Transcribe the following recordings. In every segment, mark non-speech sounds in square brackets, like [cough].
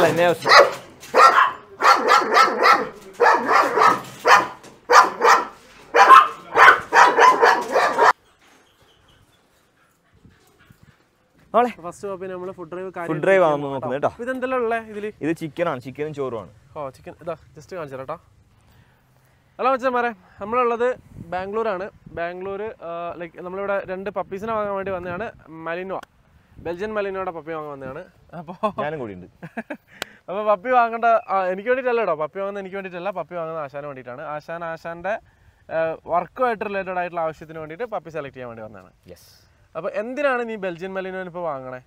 Fala, Nelson. First പിന്നെ നമ്മൾ food drive food drive ആണെന്ന് നോക്കുന്നത് കേട്ടോ. ഇതെന്തെല്ലാം ഉള്ളേ ഇതിൽ? ഇത് ചിക്കനാണ് ചിക്കനും ചോറുമാണ് ഓ ചിക്കൻ ഇതാ ജസ്റ്റ് കാണിച്ചു കേട്ടോ. ഹലോ അച്ഛന്മാരെ നമ്മളുള്ളത് ബാംഗ്ലൂരാണ്. ബാംഗ്ലൂർ ലൈക്ക് നമ്മളിവിടെ രണ്ട് പപ്പീസിനെ വാങ്ങാൻ വേണ്ടി വന്നതാണ്. മലിനോ ബെൽജിയൻ മലിനോയുടെ പപ്പി വാങ്ങാൻ വന്നതാണ്. ഞാനും കൂടി ഉണ്ട് [laughs] അപ്പോൾ പപ്പി വാങ്ങേണ്ട എനിക്ക് വേണ്ടിയിട്ടല്ല കേട്ടോ പപ്പി വാങ്ങുന്നത് എനിക്ക് വേണ്ടിട്ടല്ല പപ്പി വാങ്ങുന്നത് ആശാന് വേണ്ടിയിട്ടാണ്. ആശാൻ ആശാന്റെ വർക്കുമായിട്ട് റിലേറ്റഡ് ആയിട്ടുള്ള ആവശ്യത്തിന് വേണ്ടിയിട്ട് പപ്പി സെലക്ട് ചെയ്യാൻ വേണ്ടി വന്നതാണ്. യെസ് അപ്പോൾ എന്തിനാണ് നീ ബെൽജിയൻ മലിനോന് ഇപ്പോൾ വാങ്ങണേ?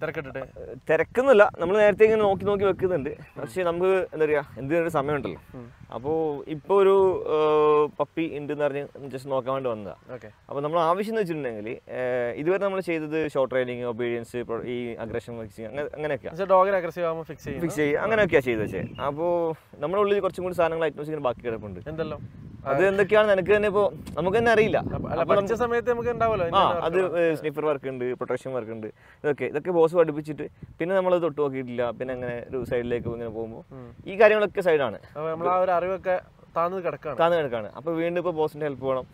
തിരക്കിട്ടിട്ട്? തിരക്കുന്നില്ല നമ്മൾ നേരത്തെ ഇങ്ങനെ നോക്കി നോക്കി വെക്കുന്നുണ്ട്. പക്ഷേ നമുക്ക് എന്താ പറയുക എന്തിനൊരു സമയമുണ്ടല്ലോ. അപ്പോൾ ഇപ്പോൾ ഒരു പപ്പി ഉണ്ട് എന്ന് പറഞ്ഞ് ജസ്റ്റ് നോക്കാൻ വേണ്ടി വന്നതാ. ഓക്കെ. അപ്പോൾ നമ്മൾ ആവശ്യം എന്ന് വെച്ചിട്ടുണ്ടെങ്കിൽ ഇതുവരെ നമ്മൾ ചെയ്തത് ഷോർട്ട് റൈഡിങ് ഒബീഡിയൻസ് ഈ അഗ്രഷൻ ഫിക്സിങ് അങ്ങനെ അങ്ങനെയൊക്കെയാണ് പക്ഷേ ഡോഗിനെ അഗ്രസീവ് ആകുമ്പോൾ ഫിക്സ് ചെയ്യും. ഫിക്സ് ചെയ്യുക അങ്ങനെയൊക്കെയാണ് ചെയ്ത് വെച്ചേ അപ്പോൾ നമ്മുടെ ഉള്ളിൽ കുറച്ചും കൂടി സാധനങ്ങൾ ഐറ്റംസ് ഇങ്ങനെ ബാക്കി കിടപ്പുണ്ട്. എന്തെല്ലാം? അത് എന്തൊക്കെയാണ്? നിനക്ക് തന്നെ ഇപ്പോ നമുക്ക് തന്നെ അറിയില്ല. പഠിച്ച സമയത്ത് നമുക്ക് അത് സ്നിഫർ വർക്ക് ഉണ്ട് പ്രൊട്ടക്ഷൻ വർക്ക് ഉണ്ട് ഇതൊക്കെ ഇതൊക്കെ ബോസ് പഠിപ്പിച്ചിട്ട് പിന്നെ നമ്മൾ തൊട്ട് നോക്കിയിട്ടില്ല. പിന്നെ അങ്ങനെ ഒരു സൈഡിലേക്ക് ഇങ്ങനെ പോകുമ്പോൾ ഈ കാര്യങ്ങളൊക്കെ സൈഡാണ് അറിവൊക്കെ കിടക്കാണ്. താന്ന് കിടക്കാണ്. അപ്പൊ വീണ്ടും ഇപ്പൊ ബോസിന്റെ ഹെൽപ്പ് വേണം.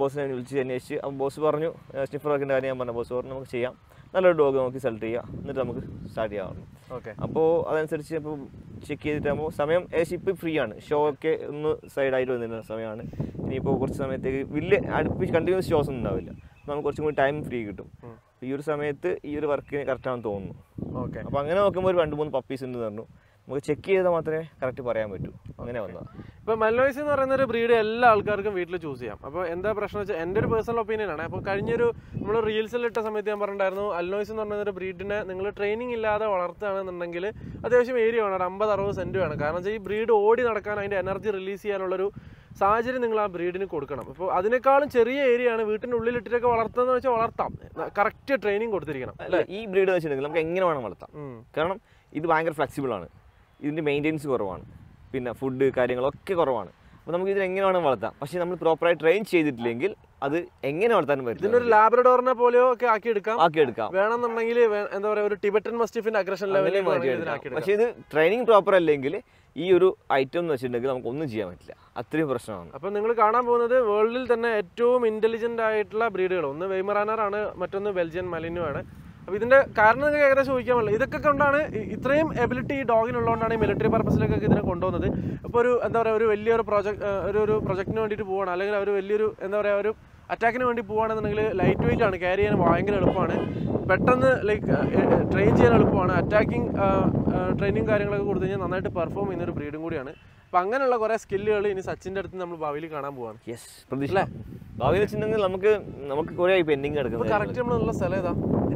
ബോസിനെ വിളിച്ച് അന്വേഷിച്ച് ബോസ് പറഞ്ഞു സ്നിഫർ വർക്കിന്റെ കാര്യം ഞാൻ പറഞ്ഞു ബോസ് പറഞ്ഞു നമുക്ക് ചെയ്യാം. നല്ലൊരു ഡോഗ് നോക്കി സെലക്ട് ചെയ്യാം. എന്നിട്ട് നമുക്ക് സ്റ്റാർട്ട് ചെയ്യാവുന്നു ഓക്കെ അപ്പോൾ അതനുസരിച്ച് ഇപ്പോൾ ചെക്ക് ചെയ്തിട്ടാകുമ്പോൾ സമയം ഏകദേശം ഇപ്പോൾ ഫ്രീ ആണ്. ഷോ ഒക്കെ ഒന്ന് സൈഡായിട്ട് വന്നിരുന്ന സമയമാണ്. ഇനിയിപ്പോൾ കുറച്ച് സമയത്തേക്ക് വലിയ അടുപ്പിച്ച് കണ്ടിന്യൂസ് ഷോസ് ഒന്നും ഉണ്ടാവില്ല. നമുക്ക് കുറച്ചും കൂടി ടൈം ഫ്രീ കിട്ടും. ഈ ഒരു സമയത്ത് ഈ ഒരു വർക്കിന് കറക്റ്റാണെന്ന് തോന്നുന്നു. ഓക്കെ അപ്പോൾ അങ്ങനെ നോക്കുമ്പോൾ ഒരു രണ്ട് മൂന്ന് പപ്പീസ് ഉണ്ട് പറഞ്ഞു. നമുക്ക് ചെക്ക് ചെയ്താൽ മാത്രമേ കറക്റ്റ് പറയാൻ പറ്റൂ. അങ്ങനെ വന്നത്. ഇപ്പോൾ മെലോയിസ് എന്ന് പറയുന്ന ഒരു ബ്രീഡ് എല്ലാ ആൾക്കാർക്കും വീട്ടിൽ ചൂസ് ചെയ്യാം. അപ്പോൾ എന്താ പ്രശ്നം വെച്ചാൽ എന്റെ ഒരു പേഴ്സണൽ ഒപ്പീനിയൻ ആണ്. അപ്പോൾ കഴിഞ്ഞൊരു നമ്മൾ റീൽസിൽ ഇട്ട സമയത്ത് ഞാൻ പറഞ്ഞിട്ടുണ്ടായിരുന്നു അൽനോയ്സ് എന്ന് പറയുന്ന ഒരു ബ്രീഡിനെ നിങ്ങൾ ട്രെയിനിങ് ഇല്ലാതെ വളർത്തുകയാണെന്നുണ്ടെങ്കിൽ അത്യാവശ്യം ഏരിയ വേണം. ഒരു അമ്പത് അറുപത് സെന്റ് വേണം. കാരണം വെച്ചാൽ ഈ ബ്രീഡ് ഓടി നടക്കാൻ അതിന്റെ എനർജി റിലീസ് ചെയ്യാനുള്ളൊരു സാഹചര്യം നിങ്ങൾ ആ ബ്രീഡിന് കൊടുക്കണം. അപ്പോൾ അതിനേക്കാളും ചെറിയ ഏരിയ ആണ് വീട്ടിന്റെ ഉള്ളിലിട്ടിട്ടൊക്കെ വളർത്തുന്നത് വെച്ചാൽ വളർത്താം. കറക്റ്റ് ട്രെയിനിങ് കൊടുത്തിരിക്കണം. അല്ല ഈ ബ്രീഡ് വെച്ചിട്ടുണ്ടെങ്കിൽ നമുക്ക് എങ്ങനെ വേണം വളർത്താം? കാരണം ഇത് ഭയങ്കര ഫ്ലെക്സിബിൾ ആണ്. ഇതിന്റെ മെയിന്റെനൻസ് കുറവാണ്. പിന്നെ ഫുഡ് കാര്യങ്ങളൊക്കെ കുറവാണ്. അപ്പോൾ നമുക്ക് എങ്ങനെ വേണം വളർത്താം. പക്ഷേ നമ്മൾ പ്രോപ്പറായി ട്രെയിൻ ചെയ്തിട്ടില്ലെങ്കിൽ അത് എങ്ങനെ വളർത്താനും പറ്റും ഇതിനൊരു ലാബ്രഡോറിനെ പോലെയോ ഒക്കെ ആക്കി എടുക്കാം ആക്കി എടുക്കാം വേണമെന്നുണ്ടെങ്കിൽ എന്താ പറയുക ഒരു ടിബറ്റൻ മസ്റ്റിഫിന്റെ അഗ്രഷൻ ലെവലിൽ പക്ഷേ ഇത് ട്രെയിനിങ് പ്രോപ്പർ അല്ലെങ്കിൽ ഈ ഒരു ഐറ്റം എന്ന് വെച്ചിട്ടുണ്ടെങ്കിൽ നമുക്ക് ഒന്നും ചെയ്യാൻ പറ്റില്ല. അത്രയും പ്രശ്നമാണ്. അപ്പോൾ നിങ്ങൾ കാണാൻ പോകുന്നത് വേൾഡിൽ തന്നെ ഏറ്റവും ഇന്റലിജന്റ് ആയിട്ടുള്ള ബ്രീഡുകൾ ഒന്ന് വെയ്മറാനർ ആണ് മറ്റൊന്ന് ബെൽജിയൻ മലിനു ആണ് അപ്പൊ ഇതിന്റെ കാരണം നിങ്ങൾക്ക് ഏകദേശം ചോദിക്കാൻ പറ്റില്ല ഇതൊക്കെ കൊണ്ടാണ് ഇത്രയും എബിലിറ്റി ഈ ഡോഗിനുള്ളതുകൊണ്ടാണ് ഈ മിലിറ്ററി പർപ്പസിലേക്കൊക്കെ ഇതിനെ കൊണ്ടുവന്നത്. ഇപ്പോൾ ഒരു എന്താ പറയുക ഒരു വലിയൊരു പ്രോജക്റ്റ് ഒരു ഒരു പ്രൊജക്റ്റിന് വേണ്ടിയിട്ട് പോവാണ്. അല്ലെങ്കിൽ ഒരു വലിയൊരു എന്താ പറയുക ഒരു അറ്റാക്കിന് വേണ്ടി പോവുകയാണെന്നുണ്ടെങ്കിൽ ലൈറ്റ് വെയിറ്റ് ആണ് ക്യാരി ചെയ്യാൻ ഭയങ്കര എളുപ്പമാണ്. പെട്ടെന്ന് ലൈക്ക് ട്രെയിൻ ചെയ്യാൻ എളുപ്പമാണ്. അറ്റാക്കിംഗ് ട്രെയിനിങ് കാര്യങ്ങളൊക്കെ കൊടുത്തു കഴിഞ്ഞാൽ നന്നായിട്ട് പെർഫോം ചെയ്യുന്ന ഒരു ബ്രീഡും കൂടിയാണ്. അപ്പം അങ്ങനെയുള്ള കുറേ സ്കില്ലുകൾ ഇനി സച്ചിന്റെ അടുത്ത് നമ്മൾ ഭാവിയിൽ കാണാൻ പോവാണ്. യെസ് പ്രതീക്ഷ ഭാവി വെച്ചിട്ടുണ്ടെങ്കിൽ നമുക്ക് നമുക്ക് കുറേ പെൻഡിങ് കിടക്കുന്നത്. കറക്റ്റ് നമ്മളുള്ള സ്ഥലം ഏതാ?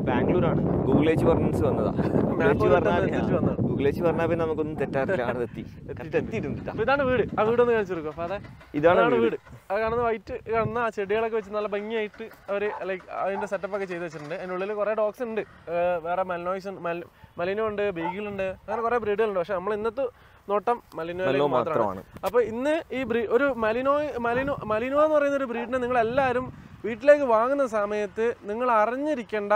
ബാംഗ്ലൂരാണ്. ഗൂഗിൾ ഏച്ച് പറഞ്ഞിട്ട് വന്നതാ. Map പറഞ്ഞാൽ പിന്നെ നമുക്കൊന്നും തെറ്റാറില്ല. അവിടെ എത്തി. എത്തിയിട്ടുണ്ട്. ഇതാണ് വീട്. ആ വീടൊന്ന് കാണിച്ചു കൊടുക്കും. അപ്പൊ അതെ. ഇതാണ് വീട്. ആ കാണുന്ന വൈറ്റ് കാണുന്ന ആ ചെടികളൊക്കെ വെച്ച് നല്ല ഭംഗിയായിട്ട് അവർ ലൈക്ക് അതിന്റെ സെറ്റപ്പ് ഒക്കെ ചെയ്ത് വെച്ചിട്ടുണ്ട്. അതിന്റെ ഉള്ളിൽ കുറേ ഡോഗ്സ് ഉണ്ട്. വേറെ മെൽനോയ്സ് മലിനുണ്ട് ബീഗിളുണ്ട് അങ്ങനെ കുറേ ബ്രീഡുകളുണ്ട് പക്ഷെ നമ്മൾ ഇന്നത്തെ നോട്ടം മലിനോയിലേക്ക് മെല്ലോ മാത്രമാണ്. അപ്പോൾ അപ്പൊ ഇന്ന് ഈ ഒരു മലിനോ മലിനോ മലിനോ എന്ന് പറയുന്ന ഒരു ബ്രീഡിനെ നിങ്ങൾ എല്ലാവരും വീട്ടിലേക്ക് വാങ്ങുന്ന സമയത്ത് നിങ്ങൾ അറിഞ്ഞിരിക്കേണ്ട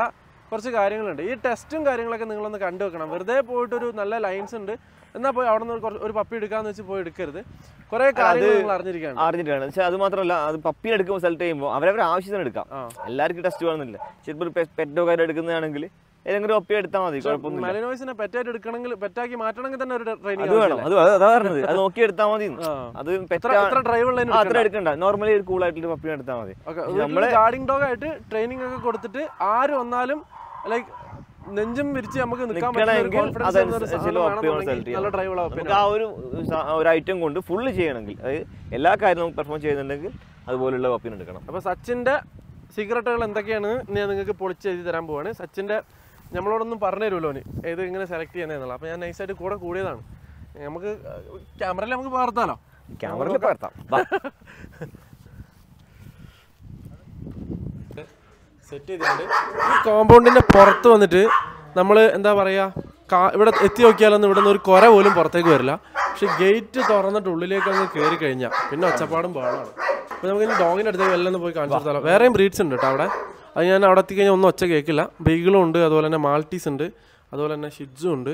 കുറച്ച് കാര്യങ്ങളുണ്ട്. ഈ ടെസ്റ്റും കാര്യങ്ങളൊക്കെ നിങ്ങളൊന്ന് കണ്ടു വെക്കണം. വെറുതെ പോയിട്ടൊരു നല്ല ലൈൻസ് ഉണ്ട്. എന്നാൽ പോയി അവിടെ നിന്ന് ഒരു പപ്പി എടുക്കാന്ന് വെച്ച് പോയി എടുക്കരുത്. കുറെ കാര്യങ്ങൾ അറിഞ്ഞിരിക്കണം അറിഞ്ഞിട്ടാണ്. പക്ഷേ അത് മാത്രമല്ല അത് പപ്പിനെ എടുക്കുമ്പോൾ സെലക്ട് ചെയ്യുമ്പോൾ അവരവരെ ആവശ്യത്തിന് എടുക്കാം. എല്ലാവർക്കും ടെസ്റ്റ് വേണമെന്നില്ല. ചിലപ്പോൾ ഒരു പെറ്റോ കാര്യം എടുക്കുന്നതാണെങ്കിൽ ഏതെങ്കിലും ഒപ്പി എടുത്താൽ മതി കുഴപ്പമൊന്നുമില്ല. മെലനോയ്സിനെ പെറ്റായിട്ട് എടുക്കണമെങ്കിൽ പെറ്റാക്കി മാറ്റണമെങ്കിൽ തന്നെ ഒരു അത് ട്രെയിനിങ് വേണം അത് അത് പറഞ്ഞത് അത് നോക്കി എടുത്താൽ മതി അത് ഡ്രൈവ് അത്ര എടുക്കണ്ട. നോർമലി ഒരു കൂളായിട്ടുള്ള പപ്പിനെ എടുത്താൽ മതി. നമ്മൾ ഗാർഡിംഗ് ഡോഗ് ആയിട്ട് ട്രെയിനിങ് ഒക്കെ കൊടുത്തിട്ട് ആര് വന്നാലും ലൈക്ക് നെഞ്ചും വിരിച്ച് നമുക്ക് നിൽക്കാൻ പറ്റുന്ന നമുക്ക് ആ ഒരു ഒരു ഐറ്റം കൊണ്ട് ഫുള്ള് ചെയ്യണമെങ്കിൽ അതായത് എല്ലാ കാര്യവും പെർഫോം ചെയ്യുന്നുണ്ടെങ്കിൽ അതുപോലുള്ള പപ്പിനെ എടുക്കണം. അപ്പോൾ സച്ചിന്റെ സീക്രട്ടുകൾ എന്തൊക്കെയാണ്? ഞാൻ നിങ്ങൾക്ക് പൊളിച്ച് എഴുതി തരാൻ പോവാണ്. സച്ചിന്റെ നമ്മളോടൊന്നും പറഞ്ഞു തരുമല്ലോ അവന്. ഏത് ഇങ്ങനെ സെലക്ട് ചെയ്യുന്നതെന്നുള്ള അപ്പോൾ ഞാൻ നൈസായിട്ട് കൂടെ കൂടിയതാണ്. നമുക്ക് ക്യാമറയിൽ നമുക്ക് പകർത്താലോ? ക്യാമറയിൽ പകർത്താം. വാ. സെറ്റ് ചെയ്തിട്ടുണ്ട്. ഈ കോമ്പൗണ്ടിന്റെ പുറത്ത് വന്നിട്ട് നമ്മൾ എന്താ പറയാ കാ- ഇവിടെ എത്തി നോക്കിയാലൊന്നും ഇവിടെ നിന്ന് ഒരു കുര പോലും പുറത്തേക്ക് വരില്ല. പക്ഷെ ഗേറ്റ് തുറന്നിട്ട് ഉള്ളിലേക്ക് അങ്ങ് കയറി കഴിഞ്ഞാൽ പിന്നെ ഒച്ചപ്പാടും പാടാണ് അപ്പോൾ നമുക്ക് ഡോഗിന്റെ ഡോഗിന്റെ അടുത്തേക്ക് എല്ലാം പോയി കാണിച്ചു വേറെയും ബ്രീഡ്സ് ഉണ്ട് കേട്ടോ അവിടെ? അത് ഞാൻ അവിടെ എത്തിക്കഴിഞ്ഞാൽ ഒന്നും ഒച്ച കേൾക്കില്ല. ബീഗിളും ഉണ്ട് അതുപോലെ തന്നെ മാൾട്ടീസ് ഉണ്ട് അതുപോലെ തന്നെ ഷിഡ്സും ഉണ്ട്.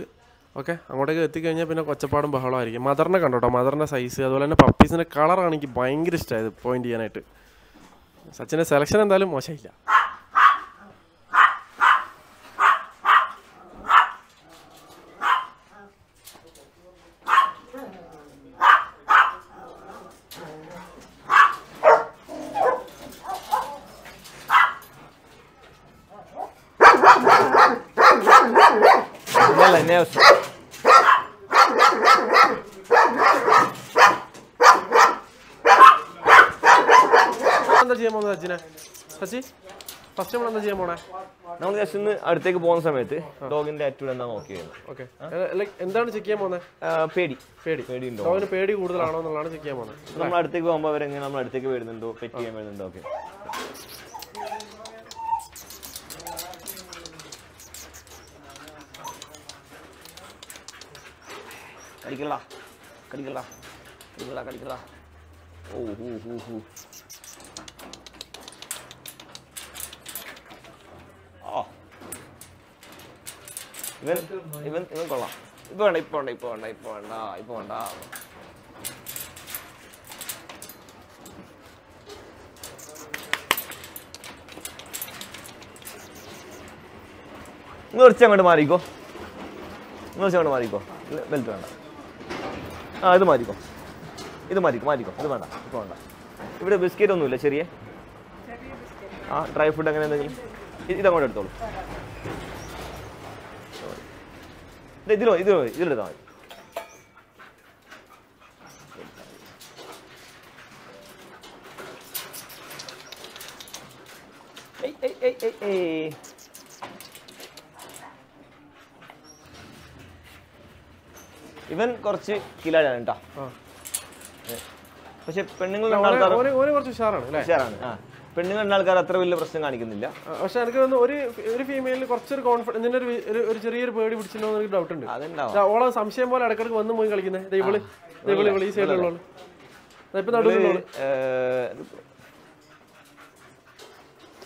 ഓക്കെ അങ്ങോട്ടേക്ക് എത്തിക്കഴിഞ്ഞാൽ പിന്നെ കൊച്ചപ്പാടും ബഹളമായിരിക്കും മദറിനെ കണ്ടോട്ടോ മദറിന്റെ സൈസ് അതുപോലെ തന്നെ പപ്പീസിന്റെ കളറാണ് എനിക്ക് ഭയങ്കര ഇഷ്ടമായത് പോയിന്റ് ചെയ്യാനായിട്ട്. സച്ചിന്റെ സെലക്ഷൻ എന്തായാലും മോശമില്ല ഇന്നല്ല എന്നെ അവസ്ഥ എന്താ ചെയ്യാൻ പോകുന്നത് സച്ചിനെ സച്ചി ഫസ്റ്റ് നമ്മൾ എന്താ ചെയ്യാൻ പോണേ? നമ്മൾ ജസ്റ്റ് ഇന്ന് അടുത്തേക്ക് പോകുന്ന സമയത്ത് ഡോഗിന്റെ ആറ്റിറ്റ്യൂഡ് എന്താ നോക്കിയത് ഓക്കെ എന്താണ് ചെക്ക് ചെയ്യാൻ പോകുന്നത് പേടി. പേടി. പേടി ഉണ്ടോ അവന് പേടി കൂടുതലാണോ എന്നുള്ളതാണ് ചെക്ക് ചെയ്യാൻ പോകുന്നത് നമ്മൾ അടുത്തേക്ക് പോകുമ്പോൾ അവരെങ്ങനെ നമ്മൾ അടുത്തേക്ക് വരുന്നുണ്ടോ പെറ്റ് ചെയ്യാൻ വരുന്നുണ്ടോ ഓക്കെ കടിക്കല കടിക്കല കടിക്കല കടിക്കല ഓ ഹൂ ഹൂ ഹൂ. ഇവൻ ഇവൻ ഇവൻ കൊള്ളാം. ഇപ്പൊ വേണ്ട ഇപ്പൊ വേണ്ട ഇപ്പൊ വേണ്ട ഇപ്പൊ വേണ്ട ഇപ്പൊ വേണ്ട. നിങ്ങൾ അങ്ങോട്ട് മാറിക്കോ. നിങ്ങൾ അങ്ങോട്ട് മാറിക്കോ. ബെൽറ്റ് വേണ്ട. ആ ഇത് മാറിക്കോ ഇത് മാറിക്കോ മാറിക്കോ ഇത് വേണ്ട ഇപ്പോൾ വേണ്ട. ഇവിടെ ബിസ്ക്കറ്റ് ഒന്നുമില്ല ചെറിയ. ആ ഡ്രൈ ഫുഡ് അങ്ങനെ എന്തെങ്കിലും? ഇത് ഇതങ്ങോട്ട് എടുത്തോളൂ. ഇത് ഇതിലോ ഇതിലോ ഇതിലെടുത്താൽ മതി. ഇവൻ കുറച്ച് കിലാടാണ് കേട്ടോ. പക്ഷെ കുറച്ച് ഉഷാറാണ് ഉഷാറാണ്. ആ. പെണ്ണുങ്ങൾ രണ്ടാൾക്കാർ അത്ര വലിയ പ്രശ്നം കാണിക്കുന്നില്ല. പക്ഷെ എനിക്ക് തോന്നുന്നു ഒരു ഒരു ഫീമെയിലിന് കുറച്ചൊരു കോൺഫിഡൻസ് ഒരു ഒരു- ചെറിയൊരു പേടി എന്ന് എനിക്ക് ഡൗട്ട് ഉണ്ട്. അതുണ്ടാവും. ഓളെ സംശയം പോലെ ഇടക്കിടക്ക് വന്ന് പോയി കളിക്കുന്നത് ഇവൾ ഇവൾ ഇവൾ ഈ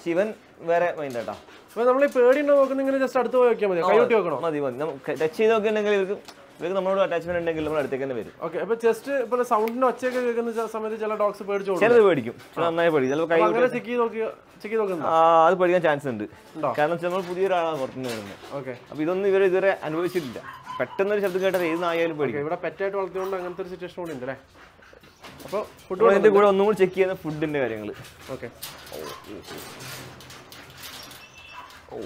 ശിവൻ വേറെ മൈൻഡ് കേട്ടോ അപ്പൊ നമ്മൾ ഈ പേടി ഉണ്ടോ നോക്കുന്ന ഇങ്ങനെ ജസ്റ്റ് അടുത്ത് പോയി വെക്കാൻ മതി കൈയൊട്ടി വെക്കണോ മതി മതി. ടച്ച് ചെയ്ത് നോക്കിയിട്ടുണ്ടെങ്കിൽ ഇവർക്ക് ഇവർക്ക് നമ്മളോട് അറ്റാച്ച്മെന്റ് ഉണ്ടെങ്കിൽ നമ്മൾ അടുത്തേക്ക് തന്നെ വരും. ഓക്കെ അപ്പൊ ജസ്റ്റ് ഇപ്പൊ സൗണ്ടിന്റെ ഒച്ചയൊക്കെ കേൾക്കുന്ന സമയത്ത് ചില ഡോഗ്സ് പേടിച്ചു ചിലത് പേടിക്കും. ചില നന്നായി പേടിക്കും. ചിലപ്പോൾ കൈ അങ്ങനെ ചെക്ക് ചെയ്ത് നോക്കി ചെക്ക് അത് പേടിക്കാൻ ചാൻസ് ഉണ്ട്? കാരണം നമ്മൾ പുതിയൊരാളാണ് പുറത്തുനിന്ന് വരുന്നത്. ഓക്കെ അപ്പൊ ഇതൊന്നും ഇവർ ഇതുവരെ അനുഭവിച്ചിട്ടില്ല. പെട്ടെന്ന് ഒരു ശബ്ദം കേട്ടത് ഏത് നായാലും പേടിക്കും. ഇവിടെ പെറ്റായിട്ട് വളർത്തിയോണ്ട് അങ്ങനത്തെ ഒരു സിറ്റുവേഷൻ കൂടി ഉണ്ട് അല്ലേ? അപ്പൊ ഫുഡ് അതിന്റെ കൂടെ ഒന്നും കൂടി ചെക്ക് ചെയ്യുന്ന ഫുഡിന്റെ കാര്യങ്ങൾ ഓക്കെ ഓ.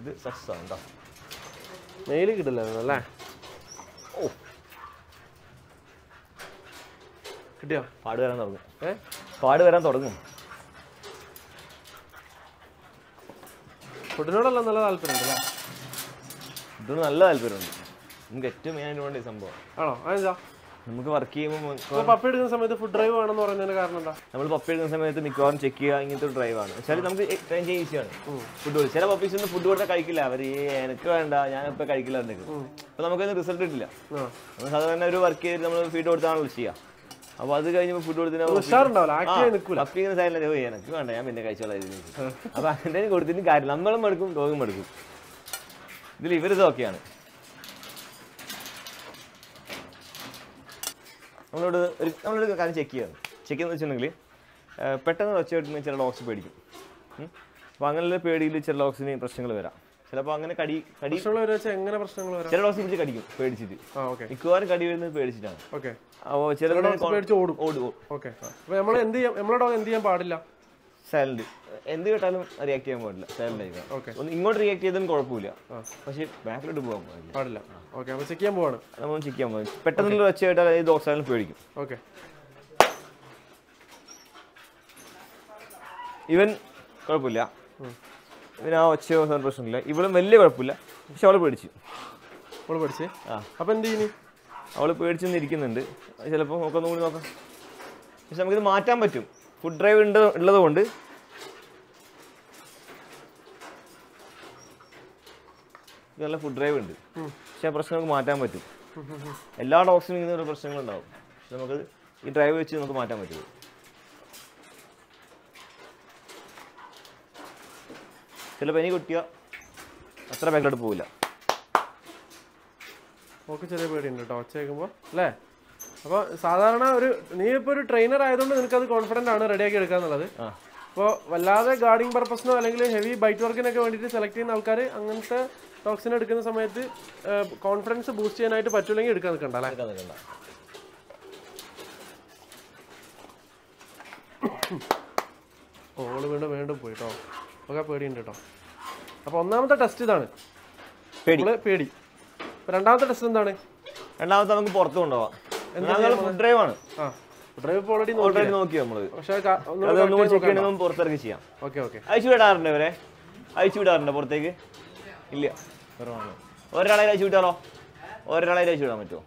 ഇത് സക്സസ് ആണ് കേട്ടോ മെയിൽ കിട്ടില്ലായിരുന്നല്ലേ ഓ. കിട്ടിയോ? പാട് വരാൻ തുടങ്ങും. ഏ? പാട് വരാൻ തുടങ്ങും. ഫുഡിനോടെല്ലാം നല്ല താല്പര്യമുണ്ടല്ലേ ഉണ്ട് അല്ലേ? ഇതിന് നല്ല താല്പര്യമുണ്ട്. നമുക്ക് ഏറ്റവും മെയിൻ വേണ്ട ഈ സംഭവം. ആണോ? അതെന്താ? നമുക്ക് വർക്ക് ചെയ്യുമ്പോൾ അപ്പൊ പപ്പ എടുക്കുന്ന സമയത്ത് ഫുഡ് ഡ്രൈവ് ആണെന്ന് പറയുന്നതിന് കാരണം എന്താ? നമ്മൾ പപ്പ എടുക്കുന്ന സമയത്ത് മിക്കവാറും ചെക്ക് ചെയ്യുക ഇങ്ങനത്തെ ഒരു ഡ്രൈവ് ആണ്. വെച്ചാൽ നമുക്ക് ട്രെയിൻ ചെയ്യാൻ ഈസിയാണ് ഫുഡ് കൊടുക്കും ചില പപ്പീസ് ഒന്നും ഫുഡ് കൊടുത്താൽ കഴിക്കില്ല. അവർ എനിക്ക് വേണ്ട. ഞാൻ ഇപ്പം കഴിക്കില്ല എന്നൊക്കെ. നമുക്ക് നമുക്കതിന് റിസൾട്ട് കിട്ടില്ല. നമ്മൾ സാധാരണ ഒരു വർക്ക് ചെയ്ത് നമ്മൾ ഫീഡ് കൊടുത്താണല്ലോ ചെയ്യുക അപ്പൊ അത് കഴിഞ്ഞപ്പോ ഫുഡ് കൊടുത്തിട്ട് ഓ എനിക്ക് വേണ്ട. ഞാൻ പിന്നെ കഴിച്ചോളാം അപ്പൊ അങ്ങനെ കൊടുത്തിട്ട് കാര്യം നമ്മളും എടുക്കും ഡോഗും എടുക്കും. ഇതിൽ ഇവരിത് ഓക്കെയാണ് നമ്മളോട് ഒരു നമ്മളൊരു കാര്യം ചെക്ക് ചെയ്യണം. ചെക്ക് ചെയ്യുന്നത് വെച്ചിട്ടുണ്ടെങ്കിൽ പെട്ടെന്ന് ഒച്ച കിട്ടുന്ന ചില ഡോഗ്സ് പേടിക്കും. അപ്പോൾ അങ്ങനെയുള്ള പേടിയിൽ ചില ഡോഗ്സിന് പ്രശ്നങ്ങൾ വരാം. ചിലപ്പോൾ അങ്ങനെ കടി കടി എങ്ങനെ പ്രശ്നങ്ങൾ വരാം? ചില ഡോഗ്സ് പിടിച്ച് കടിക്കും പേടിച്ചിട്ട്. മിക്കവാറും കടി വരുന്നത് പേടിച്ചിട്ടാണ്. ഓക്കെ. അപ്പോൾ ചില പേടിച്ച് ഓടും. ഓടും ഓക്കെ. അപ്പോൾ നമ്മൾ എന്ത് ചെയ്യാം നമ്മളെ ഡോഗ് എന്ത് ചെയ്യാൻ പാടില്ല? സൈലന്റ് എന്ത് കേട്ടാലും റിയാക്ട് ചെയ്യാൻ പാടില്ല. സൈലന്റ് ആയിരിക്കണം ഒന്ന് ഇങ്ങോട്ട് റിയാക്ട് ചെയ്താലും കുഴപ്പമില്ല. പക്ഷേ ബാക്കിലോട്ട് പോകാൻ പാടില്ല. പാടില്ല. ഓക്കെ നമ്മൾ ചെക്ക് ചെയ്യാൻ പോവാണ്. നമ്മൾ ചെക്ക് ചെയ്യാൻ പാടില്ല പെട്ടെന്നുള്ള വെച്ച് കേട്ടാൽ ഈ ദോശ പേടിക്കും. ഓക്കെ. ഇവൻ കുഴപ്പമില്ല. ഇവൻ ആ ഒച്ചയോ പ്രശ്നമില്ല. ഇവളും വലിയ കുഴപ്പമില്ല. പക്ഷെ അവൾ പേടിച്ചു. അവൾ പേടിച്ച്? ആ. അപ്പൊ എന്ത് ചെയ്യുന്നു? അവൾ പേടിച്ചു ഇരിക്കുന്നുണ്ട്. ചിലപ്പോൾ നമുക്കൊന്നും കൂടി നോക്കാം. പക്ഷെ നമുക്കിത് മാറ്റാൻ പറ്റും. ഫുഡ് ഡ്രൈവ് ഉണ്ട് ഉള്ളത് കൊണ്ട് നല്ല ഫുഡ് ഡ്രൈവ് ഉണ്ട്. പക്ഷെ ആ പ്രശ്നം നമുക്ക് മാറ്റാൻ പറ്റും. എല്ലാ ഡോഗ്സിനും ഇങ്ങനെ ഒരു പ്രശ്നങ്ങളുണ്ടാവും. പക്ഷെ നമുക്ക് ഈ ഡ്രൈവ് വെച്ച് നമുക്ക് മാറ്റാൻ പറ്റും. ചില പനി കുട്ടിയ അത്ര ബാക്കിലോട്ട് പോവില്ല. ഓക്കെ ചെറിയ പേടിയുണ്ട് കേട്ടോ ഒച്ച കേൾക്കുമ്പോൾ അല്ലേ? അപ്പോൾ സാധാരണ ഒരു നീ ഇപ്പോൾ ഒരു ട്രെയിനർ ആയതുകൊണ്ട് നിനക്കത് കോൺഫിഡന്റ് ആണ് റെഡിയാക്കി എടുക്കാന്നുള്ളത്. അപ്പോൾ വല്ലാതെ ഗാർഡിങ് പർപ്പസിനോ അല്ലെങ്കിൽ ഹെവി ബൈറ്റ് വർക്കിനൊക്കെ വേണ്ടിയിട്ട് സെലക്ട് ചെയ്യുന്ന ആൾക്കാർ അങ്ങനത്തെ ടോക്സിൻ എടുക്കുന്ന സമയത്ത് കോൺഫിഡൻസ് ബൂസ്റ്റ് ചെയ്യാനായിട്ട് പറ്റൂലെങ്കിൽ എടുക്കാൻ നിൽക്കണ്ട അല്ലേ? ഓൾ വീണ്ടും വീണ്ടും പോയി കേട്ടോ ഒക്കെ പേടിയുണ്ട് കേട്ടോ അപ്പോൾ ഒന്നാമത്തെ ടെസ്റ്റ് ഇതാണ്. പേടി. രണ്ടാമത്തെ ടെസ്റ്റ് എന്താണ്? രണ്ടാമത്തെ നമുക്ക് പുറത്ത് കൊണ്ടുപോവാം. ഫുഡ് ഡ്രൈവ് ആണ്. ഡ്രൈവ് ഇപ്പോൾ ഓൾറെഡി ഓൾറെഡി നോക്കി നമ്മൾ? പക്ഷേ പുറത്തിറക്കി ചെയ്യാം. Okay okay. അയച്ചു വിടാറുണ്ട് ഇവരെ? അയച്ചു വിടാറുണ്ട് പുറത്തേക്ക്? ഇല്ല. ഒരാളെ അയച്ചു വിട്ടാലോ? ഒരാളെ അയച്ചു വിടാൻ പറ്റുമോ?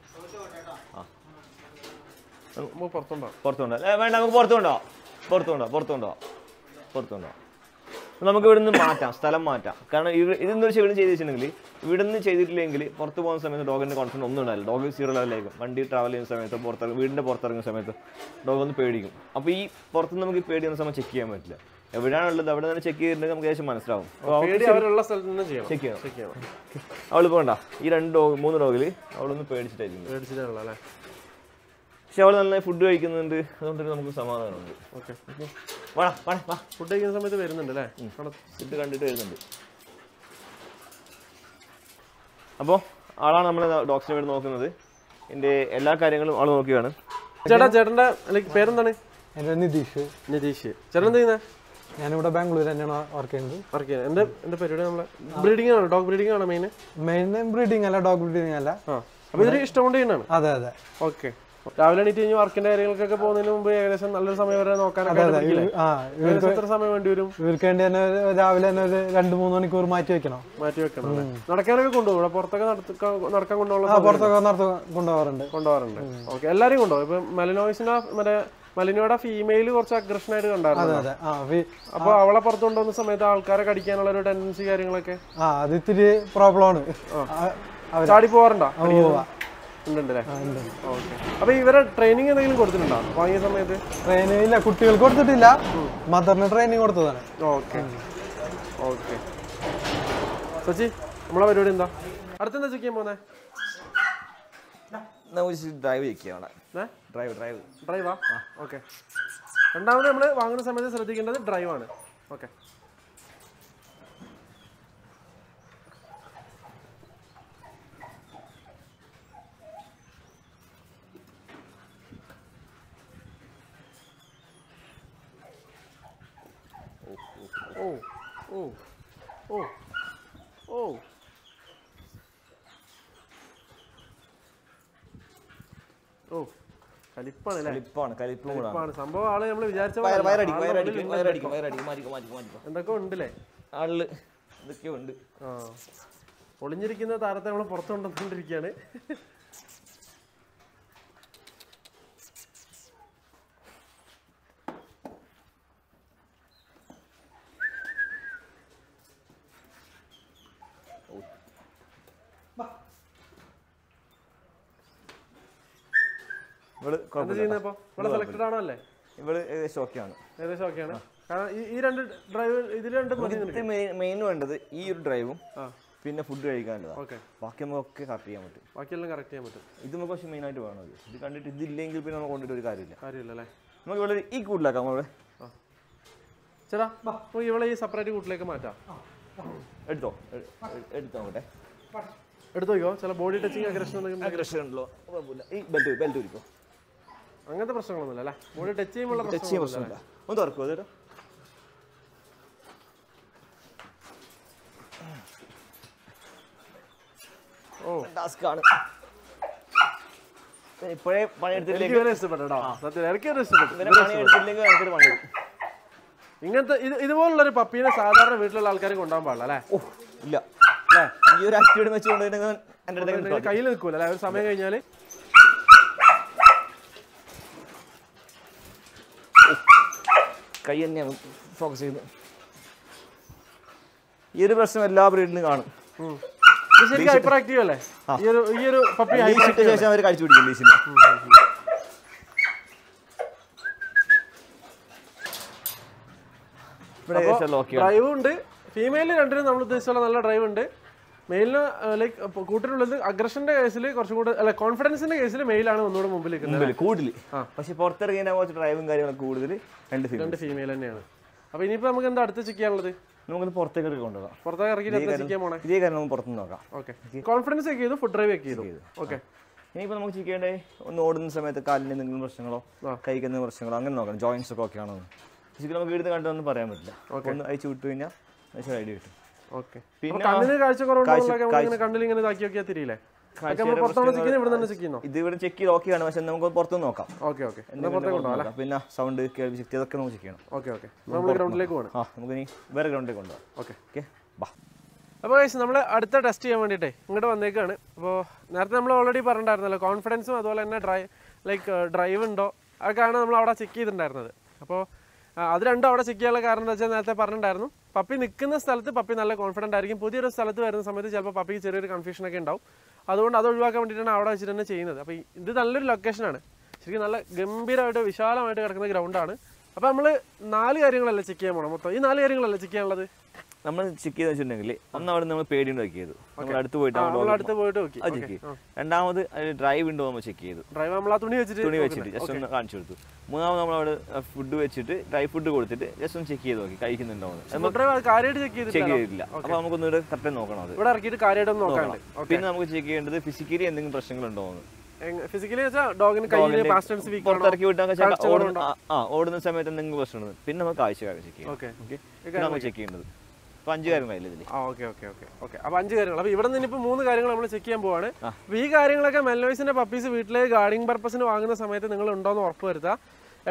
പുറത്തുണ്ടോ? പുറത്തുണ്ടോ? വേണ്ട നമുക്ക് പുറത്തു കൊണ്ടോ പുറത്തു കൊണ്ടോ പുറത്തു കൊണ്ടോ പുറത്തു കൊണ്ടോ നമുക്ക് ഇവിടുന്ന് മാറ്റാം സ്ഥലം മാറ്റാം. കാരണം ഇതെന്ന് വെച്ചാൽ ഇവിടെ ചെയ്ത് വെച്ചിട്ടുണ്ടെങ്കിൽ ഇവിടുന്ന് ചെയ്തിട്ടില്ലെങ്കിൽ പുറത്ത് പോകുന്ന സമയത്ത് ഡോഗിന്റെ കോൺഫിഡൻസ് ഒന്നും ഉണ്ടാവില്ല. ഡോഗ് സീറോ ലെവലായിരിക്കും വണ്ടി ട്രാവൽ ചെയ്യുന്ന സമയത്ത് പുറത്ത് വീടിന്റെ പുറത്തിറങ്ങുന്ന സമയത്ത് ഡോഗ് ഒന്ന് പേടിക്കും. അപ്പോൾ ഈ പുറത്തുനിന്ന് നമുക്ക് പേടിയുന്ന പേടി സമയം ചെക്ക് ചെയ്യാൻ പറ്റില്ല. എവിടെയാണുള്ളത്? അവിടെ നിന്ന് ചെക്ക് ചെയ്തിട്ടുണ്ടെങ്കിൽ നമുക്ക് ഏകദേശം മനസ്സിലാവും. അപ്പോൾ പേടി അവരുള്ള സ്ഥലത്ത് നിന്ന് ചെയ്യണം. ചെക്ക് ചെയ്യണം. ചെക്ക് ചെയ്യണം. അവൾ പോകണ്ട ഈ രണ്ട് ഡോഗ് മൂന്ന് ഡോഗിൽ അവളൊന്ന് പേടിച്ചിട്ടായിരിക്കും. പക്ഷെ അവൾ നന്നായി ഫുഡ് കഴിക്കുന്നുണ്ട്. അതുകൊണ്ട് നമുക്ക് സമാധാനമുണ്ട്. ഓക്കെ വാടാ വാടാ വാ. ഫുഡ് കഴിക്കുന്ന സമയത്ത് വരുന്നുണ്ട് അല്ലേ? ഫുഡ് ഇത് കണ്ടിട്ട് വരുന്നുണ്ട്. അപ്പോൾ ആളാണ് നമ്മൾ ഡോക്ടറിനെ വേണ്ടി നോക്കുന്നത്. എന്റെ എല്ലാ കാര്യങ്ങളും ആൾ നോക്കിയാണ് ചേട്ടാ ചേട്ടന്റെ പേരെന്താണ്? എന്റെ നിതീഷ്. നിതീഷ്. ചേട്ടൻ എന്താ ചെയ്യുന്നത് ഞാനിവിടെ ബാംഗ്ലൂർ തന്നെയാണ് വർക്ക് ചെയ്യുന്നത്. വർക്ക് ചെയ്യുന്നത്. എന്റെ എന്റെ പരിപാടി നമ്മളെ? ബ്രീഡിംഗ് ആണ്? ഡോഗ് ബ്രീഡിംഗ് ആണ് മെയിൻ മെയിൻ ബ്രീഡിംഗ് അല്ല ഡോഗ് ബ്രീഡിംഗ് അല്ല. അപ്പൊ ഇതിന് ഇഷ്ടം കൊണ്ട് അതെ അതെ. ഓക്കെ രാവിലെ എണീറ്റ് കഴിഞ്ഞ് വർക്കിന്റെ കാര്യങ്ങൾക്കൊക്കെ പോകുന്നതിന് മുമ്പ് ഏകദേശം നല്ലൊരു സമയം വരെ നോക്കാനൊക്കെ എത്ര സമയം വേണ്ടി വരും? ഇവർക്ക് വേണ്ടി തന്നെ രാവിലെ തന്നെ ഒരു രണ്ട് മൂന്ന് മണിക്കൂർ മാറ്റി വെക്കണം. മാറ്റി വെക്കണം നടക്കാനൊക്കെ കൊണ്ടുപോകും. പുറത്തൊക്കെ നടക്കാൻ കൊണ്ടുപോകാൻ പുറത്തൊക്കെ കൊണ്ടുപോകാറുണ്ട്. കൊണ്ടുപോകാറുണ്ട്. ഓക്കെ എല്ലാരും കൊണ്ടുപോകും. ഇപ്പൊ മെലനോയിസിന്റെ മറ്റേ മലിനോയുടെ ഫീമെയിൽ കുറച്ച് അഗ്രഷൻ ആയിട്ട് കണ്ടായിരുന്നു അപ്പൊ അവളെ പുറത്തു കൊണ്ടുവന്ന സമയത്ത് ആൾക്കാരെ കടിക്കാനുള്ള ഒരു ടെൻഡൻസി കാര്യങ്ങളൊക്കെ? ആ അത് ഇത്തിരി പ്രോബ്ലം ആണ്. ചാടി പോവാറുണ്ടോ? അപ്പൊ ഇവരെ ട്രെയിനിങ് എന്തെങ്കിലും കൊടുത്തിട്ടുണ്ടോ? വാങ്ങിയ സമയത്ത്? ട്രെയിനിങ് ഇല്ല കുട്ടികൾക്ക് കൊടുത്തിട്ടില്ല. മദറിന് ട്രെയിനിങ് കൊടുത്തതാണ്. ഓക്കെ. ഓക്കെ. സച്ചി നമ്മളെ പരിപാടി എന്താ? അടുത്തെന്താ ചെയ്യാൻ നമുക്ക് ഡ്രൈവ് ചെയ്യുകയാണ് ഡ്രൈവ് ഡ്രൈവ് ഡ്രൈവാ ഓക്കെ രണ്ടാമത് നമ്മൾ വാങ്ങുന്ന സമയത്ത് ശ്രദ്ധിക്കേണ്ടത് ഡ്രൈവാണ് ഓക്കെ ഓ ഓ ഓ ഓ ഓ കലിപ്പാണ് കലിപ്പാണ് കലിപ്പാണ് സംഭവം ആൾ നമ്മൾ വിചാരിച്ച എന്തൊക്കെ ഉണ്ടല്ലേ? ആളിൽ ഇതൊക്കെ ഉണ്ട് ആ. ഒളിഞ്ഞിരിക്കുന്ന താരത്തെ നമ്മൾ പുറത്തു കൊണ്ടുവന്നിരിക്കുകയാണ് ഇവൾ എന്താ കുഴപ്പമില്ല ചെയ്യുന്നത് ഇപ്പൊ ഇവിടെ സെലക്ടഡ് ആണോ. അല്ലേ ഇവൾ ഈ- രണ്ട് ഡ്രൈവ് ഇതിൽ രണ്ട് മെയിൻ വേണ്ടത് ഈ ഒരു ഡ്രൈവും പിന്നെ ഫുഡ് കഴിക്കാനുള്ളതാണ് ഓക്കെ ബാക്കി നമുക്കൊക്കെ കറക്റ്റ് ചെയ്യാൻ പറ്റും. ബാക്കിയെല്ലാം കറക്റ്റ് ചെയ്യാൻ പറ്റും. ഇത് നമുക്ക് പക്ഷേ മെയിനായിട്ട് വേണം ഇത് ഇത് കണ്ടിട്ട് ഇതില്ലെങ്കിൽ പിന്നെ നമുക്ക് കൊണ്ടിട്ട് ഒരു കാര്യമില്ല. കാര്യമില്ല അല്ലേ നമുക്ക് ഇവിടെ ഈ കൂട്ടിലാക്കാം അവിടെ. ചേട്ടാ നമുക്ക് ഇവളെ ഈ സെപ്പറേറ്റ് കൂട്ടിലേക്ക് മാറ്റാം. എടുത്തോ? എടുത്തോ എടുത്തോ അങ്ങോട്ടെ? എടുത്തു നോക്കിയോ ചില ബോഡി ടച്ചിങ് അഗ്രഷൻ എന്തെങ്കിലും അഗ്രഷൻ ഉണ്ടല്ലോ. കുഴപ്പമില്ല. ഈ ബെൽറ്റ് ബെൽറ്റ് പിടിക്കോ അങ്ങനത്തെ പ്രശ്നങ്ങളൊന്നുമില്ല അല്ലേ? ബോഡി ടച്ച് ചെയ്യുമ്പോൾ ടച്ച് ചെയ്യാൻ പ്രശ്നമില്ല. ഒന്ന് തുറക്കുമോ ടാസ്ക് ആണ്. ഇപ്പോഴേ പണിയെടുത്തില്ലെങ്കിൽ ഇഷ്ടപ്പെട്ടോ സത്യം എനിക്ക് ഇവരെ ഇഷ്ടപ്പെട്ടു. ഇവരെ പണിയെടുത്തില്ലെങ്കിൽ നമുക്കൊരു പണി ഇങ്ങനത്തെ ഇത് ഇതുപോലുള്ള ഒരു പപ്പീനെ സാധാരണ വീട്ടിലുള്ള ആൾക്കാർ കൊണ്ടുപോകാൻ പാടില്ല അല്ലേ? ഓ ഇല്ല. അല്ലേ? ഈ ഒരു ആക്ടിവിറ്റി വെച്ചുകൊണ്ട് നിങ്ങൾ കയ്യിൽ നിൽക്കൂല അല്ലേ? ഒരു സമയം കഴിഞ്ഞാൽ കൈ തന്നെയാണ് ഫോക്കസ് ചെയ്യുന്നത് ഈ ഒരു പ്രശ്നം എല്ലാ ബ്രീഡിലും കാണും. ശേഷം അവർ കഴിച്ചു പിടിക്കും ലീസിന്. ഡ്രൈവ് ഉണ്ട്. ഫീമെയിൽ രണ്ടിനും നമ്മൾ ഉദ്ദേശിച്ചുള്ള നല്ല ഡ്രൈവ് ഉണ്ട്. മെയിലിന് ലൈക് കൂട്ടിനുള്ളത് അഗ്രഷന്റെ കേസിൽ കുറച്ചും കൂടെ അല്ല കോൺഫിഡൻസിന്റെ കേസിൽ മെയിലാണ് ഒന്നുകൂടെ മുമ്പിൽ നിൽക്കുന്നത്. കൂടുതൽ പക്ഷെ പുറത്തിറങ്ങിയ കുറച്ച് ഡ്രൈവും കാര്യങ്ങളൊക്കെ കൂടുതൽ രണ്ട് രണ്ട് ഫീമെയിൽ തന്നെയാണ്. അപ്പൊ ഇനിയിപ്പോ നമുക്ക് എന്താ അടുത്ത് ചെയ്യാനുള്ളത്? നമുക്ക് പുറത്തേക്ക് കൊണ്ടുപോകാം. പുറത്തേക്ക് ഇറക്കി പോണേ. ഇതേ കാര്യം നമുക്ക് പുറത്തുനിന്ന് നോക്കാം. ഓക്കെ കോൺഫിഡൻസ് ചെക്ക് ചെയ്തു ഫുഡ് ഡ്രൈവ് ചെക്ക് ചെയ്തു. ഓക്കെ ഇനിയിപ്പോൾ നമുക്ക് ചെയ്യേണ്ടേ ഒന്ന് ഓടുന്ന സമയത്ത് കാലിന് എന്തെങ്കിലും പ്രശ്നങ്ങളോ കൈക്ക് എന്തെങ്കിലും പ്രശ്നങ്ങളോ അങ്ങനെ നോക്കണം ജോയിൻസ് ഒക്കെ ഓക്കെ ആണോ ഫിസിക്കൽ നമുക്ക് ഇടുന്ന കണ്ടൊന്നും പറയാൻ പറ്റില്ല. ഒന്ന് അയച്ചു വിട്ടു കഴിഞ്ഞാൽ ഐഡിയ കിട്ടും. ഓക്കെ. പിന്നെ കണ്ണിന് കാഴ്ച കണ്ണിൽ ഇങ്ങനെ ഇതാക്കി നോക്കിയാൽ തിരിയില്ലേ? ഇത് ഇവിടെ ചെക്ക് ചെയ്ത് ഓക്കെ ആണ് പക്ഷെ നമുക്ക് പുറത്തു നോക്കാം. Okay okay. പിന്നെ സൗണ്ട് കേൾവി ശക്തി അതൊക്കെ നമുക്ക് ചെക്ക് ചെയ്യണം. Okay okay. നമ്മൾ ഗ്രൗണ്ടിലേക്ക് പോകണം ആ നമുക്ക് ഇനി വേറെ ഗ്രൗണ്ടിലേക്ക് കൊണ്ടുപോകാം. ഓക്കെ. ഓക്കെ ബാ. അപ്പോൾ കഴിച്ച് നമ്മൾ അടുത്ത ടെസ്റ്റ് ചെയ്യാൻ വേണ്ടിയിട്ടേ ഇങ്ങോട്ട് വന്നേക്കാണ്. അപ്പോൾ നേരത്തെ നമ്മൾ ഓൾറെഡി പറഞ്ഞിട്ടുണ്ടായിരുന്നല്ലോ കോൺഫിഡൻസും അതുപോലെ തന്നെ ഡ്രൈ ലൈക്ക് ഡ്രൈവ് ഉണ്ടോ? അതൊക്കെയാണ് നമ്മൾ അവിടെ ചെക്ക് ചെയ്തിട്ടുണ്ടായിരുന്നത് അപ്പോൾ അത് രണ്ടും അവിടെ ചെക്ക് ചെയ്യാനുള്ള കാരണം എന്താ വെച്ചാൽ നേരത്തെ പറഞ്ഞിട്ടുണ്ടായിരുന്നു. പപ്പി നിൽക്കുന്ന സ്ഥലത്ത് പപ്പി നല്ല കോൺഫിഡന്റ് ആയിരിക്കും. പുതിയൊരു സ്ഥലത്ത് വരുന്ന സമയത്ത് ചിലപ്പോൾ പപ്പിക്ക് ചെറിയൊരു കൺഫ്യൂഷനൊക്കെ ഉണ്ടാവും. അതുകൊണ്ട് അത് ഒഴിവാക്കാൻ വേണ്ടിയിട്ടാണ് അവിടെ വെച്ചിട്ട് തന്നെ ചെയ്യുന്നത്. അപ്പോൾ ഇത് നല്ലൊരു ലൊക്കേഷനാണ് ശരിക്കും നല്ല ഗംഭീരമായിട്ട് വിശാലമായിട്ട് കിടക്കുന്ന ഗ്രൗണ്ടാണ് അപ്പോൾ നമ്മൾ നാല് കാര്യങ്ങളല്ലേ ചെക്ക് ചെയ്യാൻ പോകണം മൊത്തം? ഈ നാല് കാര്യങ്ങളല്ലേ ചെക്ക് ചെയ്യാനുള്ളത്? നമ്മൾ ചെക്ക് ചെയ്ത് വെച്ചിട്ടുണ്ടെങ്കിൽ ഒന്നവിടെ നമ്മൾ പേടിയുണ്ട് ചെക്ക് ചെയ്തു. നമ്മൾ അടുത്ത് പോയിട്ട് അടുത്ത് പോയിട്ട് നോക്കി. അത് ചെക്ക് ചെയ്തു. രണ്ടാമത് അതിൽ ഡ്രൈവ് ഉണ്ടോ നമ്മൾ ചെക്ക് ചെയ്തു. ഡ്രൈവ് നമ്മൾ തുണി വെച്ചിട്ട് തുണി വെച്ചിട്ട് ജസ്റ്റ് ഒന്ന് കാണിച്ചു കൊടുത്തു. മൂന്നാമത് നമ്മൾ അവിടെ ഫുഡ് വെച്ചിട്ട് ഡ്രൈ ഫുഡ് കൊടുത്തിട്ട് ജസ്റ്റ് ഒന്ന് ചെക്ക് ചെയ്ത് നോക്കി കഴിക്കുന്നുണ്ടോ ചെക്ക് ചെയ്തില്ല ചെയ്തിട്ടില്ല. അപ്പൊ നമുക്കൊന്നുകൂടെ കറക്റ്റ് നോക്കണം അത്. ഇവിടെ ഇറക്കിയിട്ട് കാര്യമായിട്ടൊന്നും നോക്കാണ്ട് പിന്നെ നമുക്ക് ചെക്ക് ചെയ്യേണ്ടത് ഫിസിക്കലി എന്തെങ്കിലും പ്രശ്നങ്ങളുണ്ടോ എന്ന്. ഫിസിക്കലി ഡോഗിന് പുറത്തിറക്കി വിട്ടാൽ ഓടുന്ന സമയത്ത് എന്തെങ്കിലും പ്രശ്നമുണ്ട് പിന്നെ നമുക്ക് ആഴ്ച ചെക്ക് ചെയ്യാം ഓക്കെ ചെക്ക് ചെയ്യേണ്ടത്. അപ്പൊ അഞ്ച് കാര്യങ്ങളായില്ല ഇതിൽ ഓക്കെ ഓക്കെ ഓക്കെ ഓക്കെ. അപ്പൊ അഞ്ച് കാര്യങ്ങൾ അപ്പോൾ ഇവിടെ നിന്ന് ഇപ്പൊ മൂന്ന് കാര്യങ്ങൾ നമ്മൾ ചെക്ക് ചെയ്യാൻ പോവാണ്. അപ്പോൾ ഈ കാര്യങ്ങളൊക്കെ മെൽനോയ്സിന്റെ പപ്പീസ് വീട്ടിലെ ഗാർഡിംഗ് പർപ്പസിന് വാങ്ങുന്ന സമയത്ത് നിങ്ങൾ ഉണ്ടോന്ന് ഉറപ്പ് വരുത്തുക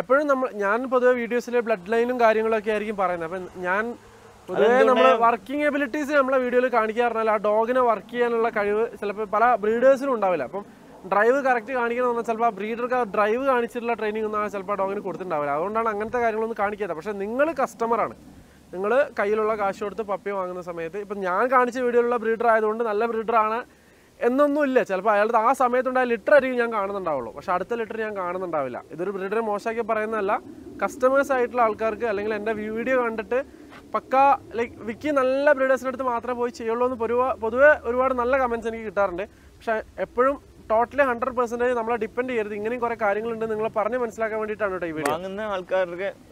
എപ്പോഴും നമ്മൾ ഞാൻ പൊതുവെ വീഡിയോസിൽ ബ്ലഡ് ലൈനും കാര്യങ്ങളൊക്കെ ആയിരിക്കും പറയുന്നത്. അപ്പൊ ഞാൻ പൊതുവെ നമ്മൾ വർക്കിംഗ് എബിലിറ്റീസ് നമ്മളെ വീഡിയോയിൽ കാണിക്കാറുണ്ട് ആ ഡോഗിനെ വർക്ക് ചെയ്യാനുള്ള കഴിവ് ചിലപ്പോൾ പല ബ്രീഡേഴ്സിനും ഉണ്ടാവില്ല. അപ്പം ഡ്രൈവ് കറക്റ്റ് കാണിക്കണം ചിലപ്പോൾ ആ ബ്രീഡർക്ക് ആ ഡ്രൈവ് കാണിച്ചിട്ടുള്ള ട്രെയിനിങ് ഒന്നും ചിലപ്പോൾ ആ ഡോഗിന് കൊടുത്തിട്ടുണ്ടാവില്ല. അതുകൊണ്ടാണ് അങ്ങനത്തെ കാര്യങ്ങളൊന്നും കാണിക്കാത്തത്. പക്ഷേ നിങ്ങൾ കസ്റ്റമറാണ് നിങ്ങൾ കയ്യിലുള്ള കാശ് കൊടുത്ത് പപ്പി വാങ്ങുന്ന സമയത്ത് ഇപ്പം ഞാൻ കാണിച്ച വീഡിയോയിലുള്ള ബ്രീഡർ ആയതുകൊണ്ട് നല്ല ബ്രീഡറാണ് എന്നൊന്നും ഇല്ല. ചിലപ്പോൾ അയാളുടെ ആ സമയത്തുണ്ടായ ലിറ്റർ ആയിരിക്കും ഞാൻ കാണുന്നുണ്ടാവുള്ളൂ. പക്ഷേ അടുത്ത ലിറ്റർ ഞാൻ കാണുന്നുണ്ടാവില്ല. ഇതൊരു ബ്രീഡറെ മോശമാക്കി പറയുന്നതല്ല. കസ്റ്റമേഴ്സ് ആയിട്ടുള്ള ആൾക്കാർക്ക് അല്ലെങ്കിൽ എന്റെ വീഡിയോ കണ്ടിട്ട് പക്ക ലൈക്ക് വിക്കി നല്ല ബ്രീഡേഴ്സിന്റെ അടുത്ത് മാത്രമേ പോയി ചെയ്യുള്ളൂ എന്ന് പൊതുവെ ഒരുപാട് നല്ല കമൻസ് എനിക്ക് കിട്ടാറുണ്ട്. പക്ഷേ എപ്പോഴും ടോട്ടലി ഹൺഡ്രഡ് പെർസെന്റേജ് നമ്മളെ ഡിപ്പെൻഡ് ചെയ്യരുത്. ഇങ്ങനെയും കുറെ കാര്യങ്ങളുണ്ട് നിങ്ങൾ പറഞ്ഞ് മനസ്സിലാക്കാൻ വേണ്ടിട്ടാണ് കേട്ടോ ഈ വീഡിയോ. വാങ്ങുന്ന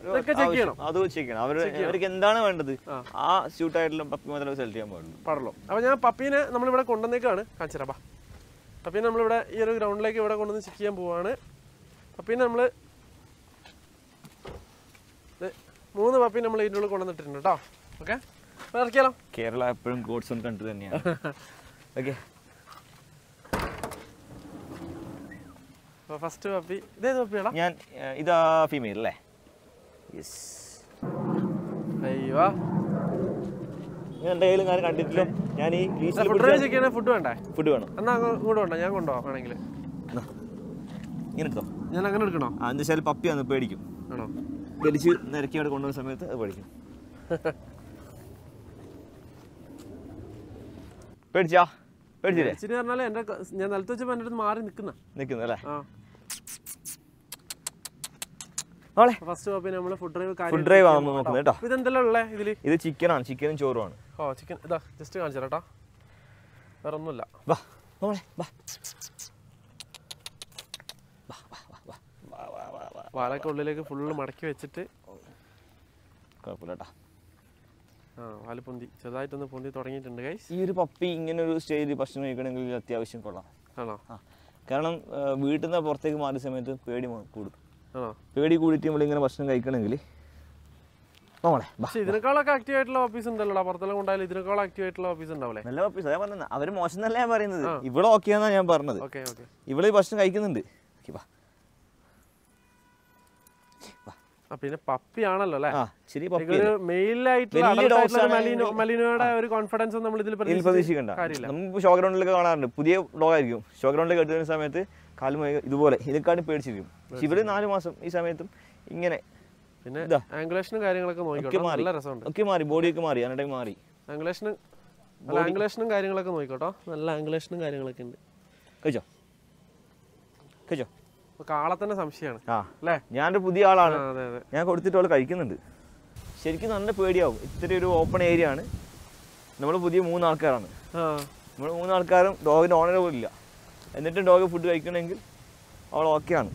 ഇതൊക്കെ check ചെയ്യണം. അത് ചെക്ക് ചെയ്യണം. അവർ അവർക്ക് എന്താണ് വേണ്ടത്? ആ. സ്യൂട്ട് ആയിട്ടുള്ള പപ്പി മാത്രമേ സെലക്ട് ചെയ്യാൻ പാടുള്ളൂ. പാടുള്ളൂ. അപ്പോൾ ഞാൻ പപ്പീനെ നമ്മളിവിടെ കൊണ്ടുവന്നേക്കാണ്. കാണിച്ചുതരാം ബാ. പപ്പീനെ നമ്മളിവിടെ ഈ ഒരു ഗ്രൗണ്ടിലേക്ക് ഇവിടെ കൊണ്ടുവന്ന് ചെക്ക് ചെയ്യാൻ പോവാണ്. പപ്പീനെ നമ്മൾ മൂന്ന് പപ്പി നമ്മൾ ഇതിന്റെ ഉള്ളിൽ കൊണ്ടുവന്നിട്ടുണ്ട് കേട്ടോ. ഓക്കെ? ഇറക്കിയാലോ? കേരള എപ്പോഴും ഗോഡ്സ് ഓൺ കൺട്രി തന്നെയാണ്. [laughs] ഓക്കെ ഫസ്റ്റ് പപ്പി ഇതേത് പപ്പിയാടാ ഞാൻ ഇതാ ഫീമെയിൽ അല്ലേ? യെസ് അയ്യോ. ഞാൻ എന്റെ കയ്യിലും കാര്യം കണ്ടിട്ടില്ല? ഞാൻ ഈ ഫുഡ് ഫുഡ് വേണ്ടേ? ഫുഡ് വേണം. എന്നാ ഇങ്ങോട്ട് വേണ്ട ഞാൻ കൊണ്ടുപോകാം വേണമെങ്കിൽ. ഇങ്ങനെ എടുത്തോ. ഞാൻ അങ്ങനെ എടുക്കണോ? ആ എന്താ വെച്ചാൽ പപ്പി വന്ന് പേടിക്കും. ആണോ? വലിച്ച് നിരക്കി അവിടെ കൊണ്ടുവന്ന സമയത്ത് അത് പേടിക്കും. പേടിച്ചാ? പേടിച്ചില്ലേ? പറഞ്ഞാൽ എന്റെ ഞാൻ നിലത്ത് വെച്ചപ്പോൾ എന്റെ അടുത്ത് മാറി നിൽക്കുന്ന നിൽക്കുന്നല്ലേ ആ. അവളെ ഫസ്റ്റ് പപ്പി നമ്മൾ ഫുഡ് ഡ്രൈവ് ഫുഡ് ഡ്രൈവ് ആകുമ്പോൾ നോക്കുന്നത് കേട്ടോ. ഇതെന്തെല്ലാം ഉള്ളത് ഇതിൽ ഇത് ചിക്കനാണ് ചിക്കനും ചോറുമാണ് ഓ ചിക്കൻ ഇതാ ജസ്റ്റ് കാണിച്ചു കേട്ടോ. വേറെ ഒന്നുമില്ല വാ മോളെ വാ. പാലൊക്കെ ഉള്ളിലേക്ക് ഫുള്ള് മടക്കി വെച്ചിട്ട്. കുഴപ്പമില്ല ആ വാൽ പൊന്തി. ചെറുതായിട്ടൊന്ന് പൊന്തി തുടങ്ങിയിട്ടുണ്ട് ഗൈസ് ഈ ഒരു പപ്പി ഇങ്ങനെ ഒരു സ്റ്റേജിൽ ഭക്ഷണം കഴിക്കണമെങ്കിൽ അത്യാവശ്യം കൊള്ളാം. ആണോ? കാരണം വീട്ടിൽ നിന്ന് പുറത്തേക്ക് മാറിയ സമയത്ത് പേടി കൂടും. ആണോ പേടി കൂടിയിട്ട് നമ്മളിങ്ങനെ ഭക്ഷണം കഴിക്കണമെങ്കിൽ ഇതിനേക്കാളൊക്കെ ആക്റ്റീവ് ആയിട്ടുള്ള ഓഫീസ് ഉണ്ടല്ലോ പുറത്തെല്ലാം കൊണ്ടായാലും ഇതിനേക്കാളും ആക്റ്റീവ് ആയിട്ടുള്ള ഓഫീസ് ഉണ്ടാവില്ലേ നല്ല ഓഫീസ് അതാ പറഞ്ഞത് അവർ മോശം എന്നല്ല ഞാൻ പറയുന്നത്. ഇവിടെ ഓക്കെയാന്നാ ഞാൻ പറഞ്ഞത്. ഓക്കെ ഓക്കെ ഇവിടെ ഭക്ഷണം കഴിക്കുന്നുണ്ട്. ഓക്കേ, പിന്നെ പപ്പി ആണല്ലോ അല്ലേ മെയിലായിട്ടുള്ള ഒരു കോൺഫിഡൻസ് നമ്മൾ ഇതിൽ പ്രതീക്ഷിക്കണ്ട. നമുക്ക് ഷോ ഗ്രൗണ്ടിലൊക്കെ കാണാറുണ്ട്. പുതിയ ഡോഗ് ആയിരിക്കും. ഷോ ഗ്രൗണ്ടിൽ എടുത്തു സമയത്ത് കാലും ഇതുപോലെ ഇതൊക്കെയാണ് പേടിച്ചിരിക്കും പക്ഷെ ഇവർ നാലു മാസം ഈ സമയത്തും ഇങ്ങനെ പിന്നെ ആംഗുലേഷനും കാര്യങ്ങളൊക്കെ മാറി. ഒക്കെ മാറി. ബോഡിയൊക്കെ മാറി. അതിനിടെ മാറി. ആംഗുലേഷനും ആംഗുലേഷനും കാര്യങ്ങളൊക്കെ നോക്കിക്കോട്ടോ. നല്ല ആംഗുലേഷനും കാര്യങ്ങളൊക്കെ ഉണ്ട്. കഴിച്ചോ? കഴിച്ചോ? കാളെ തന്നെ സംശയമാണ്. അല്ലേ? ഞാനൊരു പുതിയ ആളാണ്. ഞാൻ കൊടുത്തിട്ട് അവൾ കഴിക്കുന്നുണ്ട്. ശരിക്കും നല്ല പേടിയാവും. ഇത്തിരി ഒരു ഓപ്പൺ ഏരിയ ആണ്. നമ്മൾ പുതിയ മൂന്നാൾക്കാരാണ്. നമ്മൾ മൂന്നാൾക്കാരും ഡോഗിന് ഓണർ പോലും ഇല്ല. എന്നിട്ടും ഡോഗ് ഫുഡ് കഴിക്കണമെങ്കിൽ അവൾ ഓക്കെയാണ്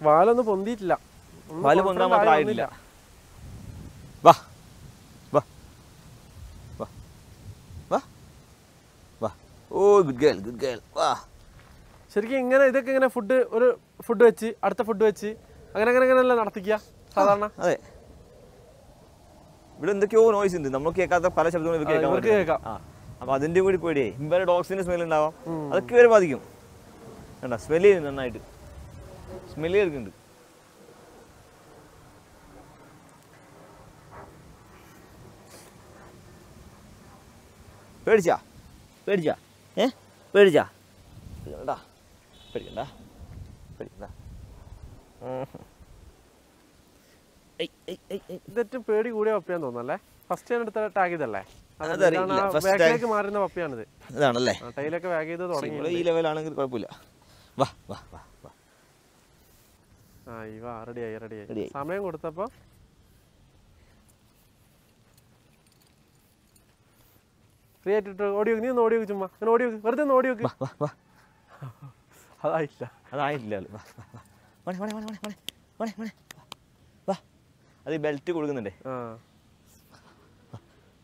വാലൊന്നും പൊന്തിയിട്ടില്ല. വാൽ പൊന്താൻ മാത്രമായിട്ടില്ല വാ വാ വാ വാ വാ. Oh good girl good girl വാ. ശരിക്കും ഇങ്ങനെ ഇതൊക്കെ ഇങ്ങനെ ഫുഡ് ഒരു ഫുഡ് വെച്ച് അടുത്ത ഫുഡ് വെച്ച് അങ്ങനെ അങ്ങനെ അങ്ങനെയല്ല നടത്തിക്കുക? സാധാരണ. അതെ. ഇവിടെ എന്തൊക്കെയോ നോയ്സ് ഉണ്ട്. നമ്മൾ കേൾക്കാത്ത പല ശബ്ദങ്ങളും. കേൾക്കാം. അപ്പൊ അതിന്റെ കൂടി പേടിയായി. ഇമ്പരെ ഡോഗ്സിന്റെ സ്മെൽ ഉണ്ടാവാം. അതൊക്കെ ഇവരെ ബാധിക്കും. വേണ്ട സ്മെൽ ചെയ്യുന്നു നന്നായിട്ട്. സ്മെൽ കേൾക്കുന്നുണ്ട് പേടിച്ചാ? പേടിച്ചാ? ഏ? പേടിച്ചാ? പേടിക്കണ്ട. പേടിക്കണ്ട. പേടിക്കണ്ട. ഏയ്. പേടി കൂടിയ ഒപ്പിയാന്ന് തോന്നുന്നല്ലേ ഫസ്റ്റ് ഞാൻ എടുത്ത ടാഗ് ഇതല്ലേ? അതറിയില്ല. മാറുന്ന പപ്പിയാണിത്. ഇതാണല്ലേ ആ, ടൈലൊക്കെ വാഗ് ചെയ്ത് തുടങ്ങി ഇവിടെ ഈ ലെവലാണെങ്കിൽ കുഴപ്പമില്ല. വാ വാ വാ വാ. ആ ഇവ റെഡിയായി റെഡിയായി Ready-ആയി. സമയം കൊടുത്തപ്പോ? ഫ്രീ ആയിട്ട് ഓടി വെക്ക്. നീ ഒന്ന് ഓടി വെക്ക് ചുമ്മാ. അങ്ങനെ ഓടി വെക്ക്. വെറുതെ ഒന്ന് ഓടി വെക്ക്. അതായില്ല. അതായില്ല. അതായിട്ടില്ല ആ വാ വാ വാ മണി മണി മണി മണി മണി മണി മണി വാ അത് ഈ ബെൽറ്റ് കൊടുക്കുന്നുണ്ടേ ആ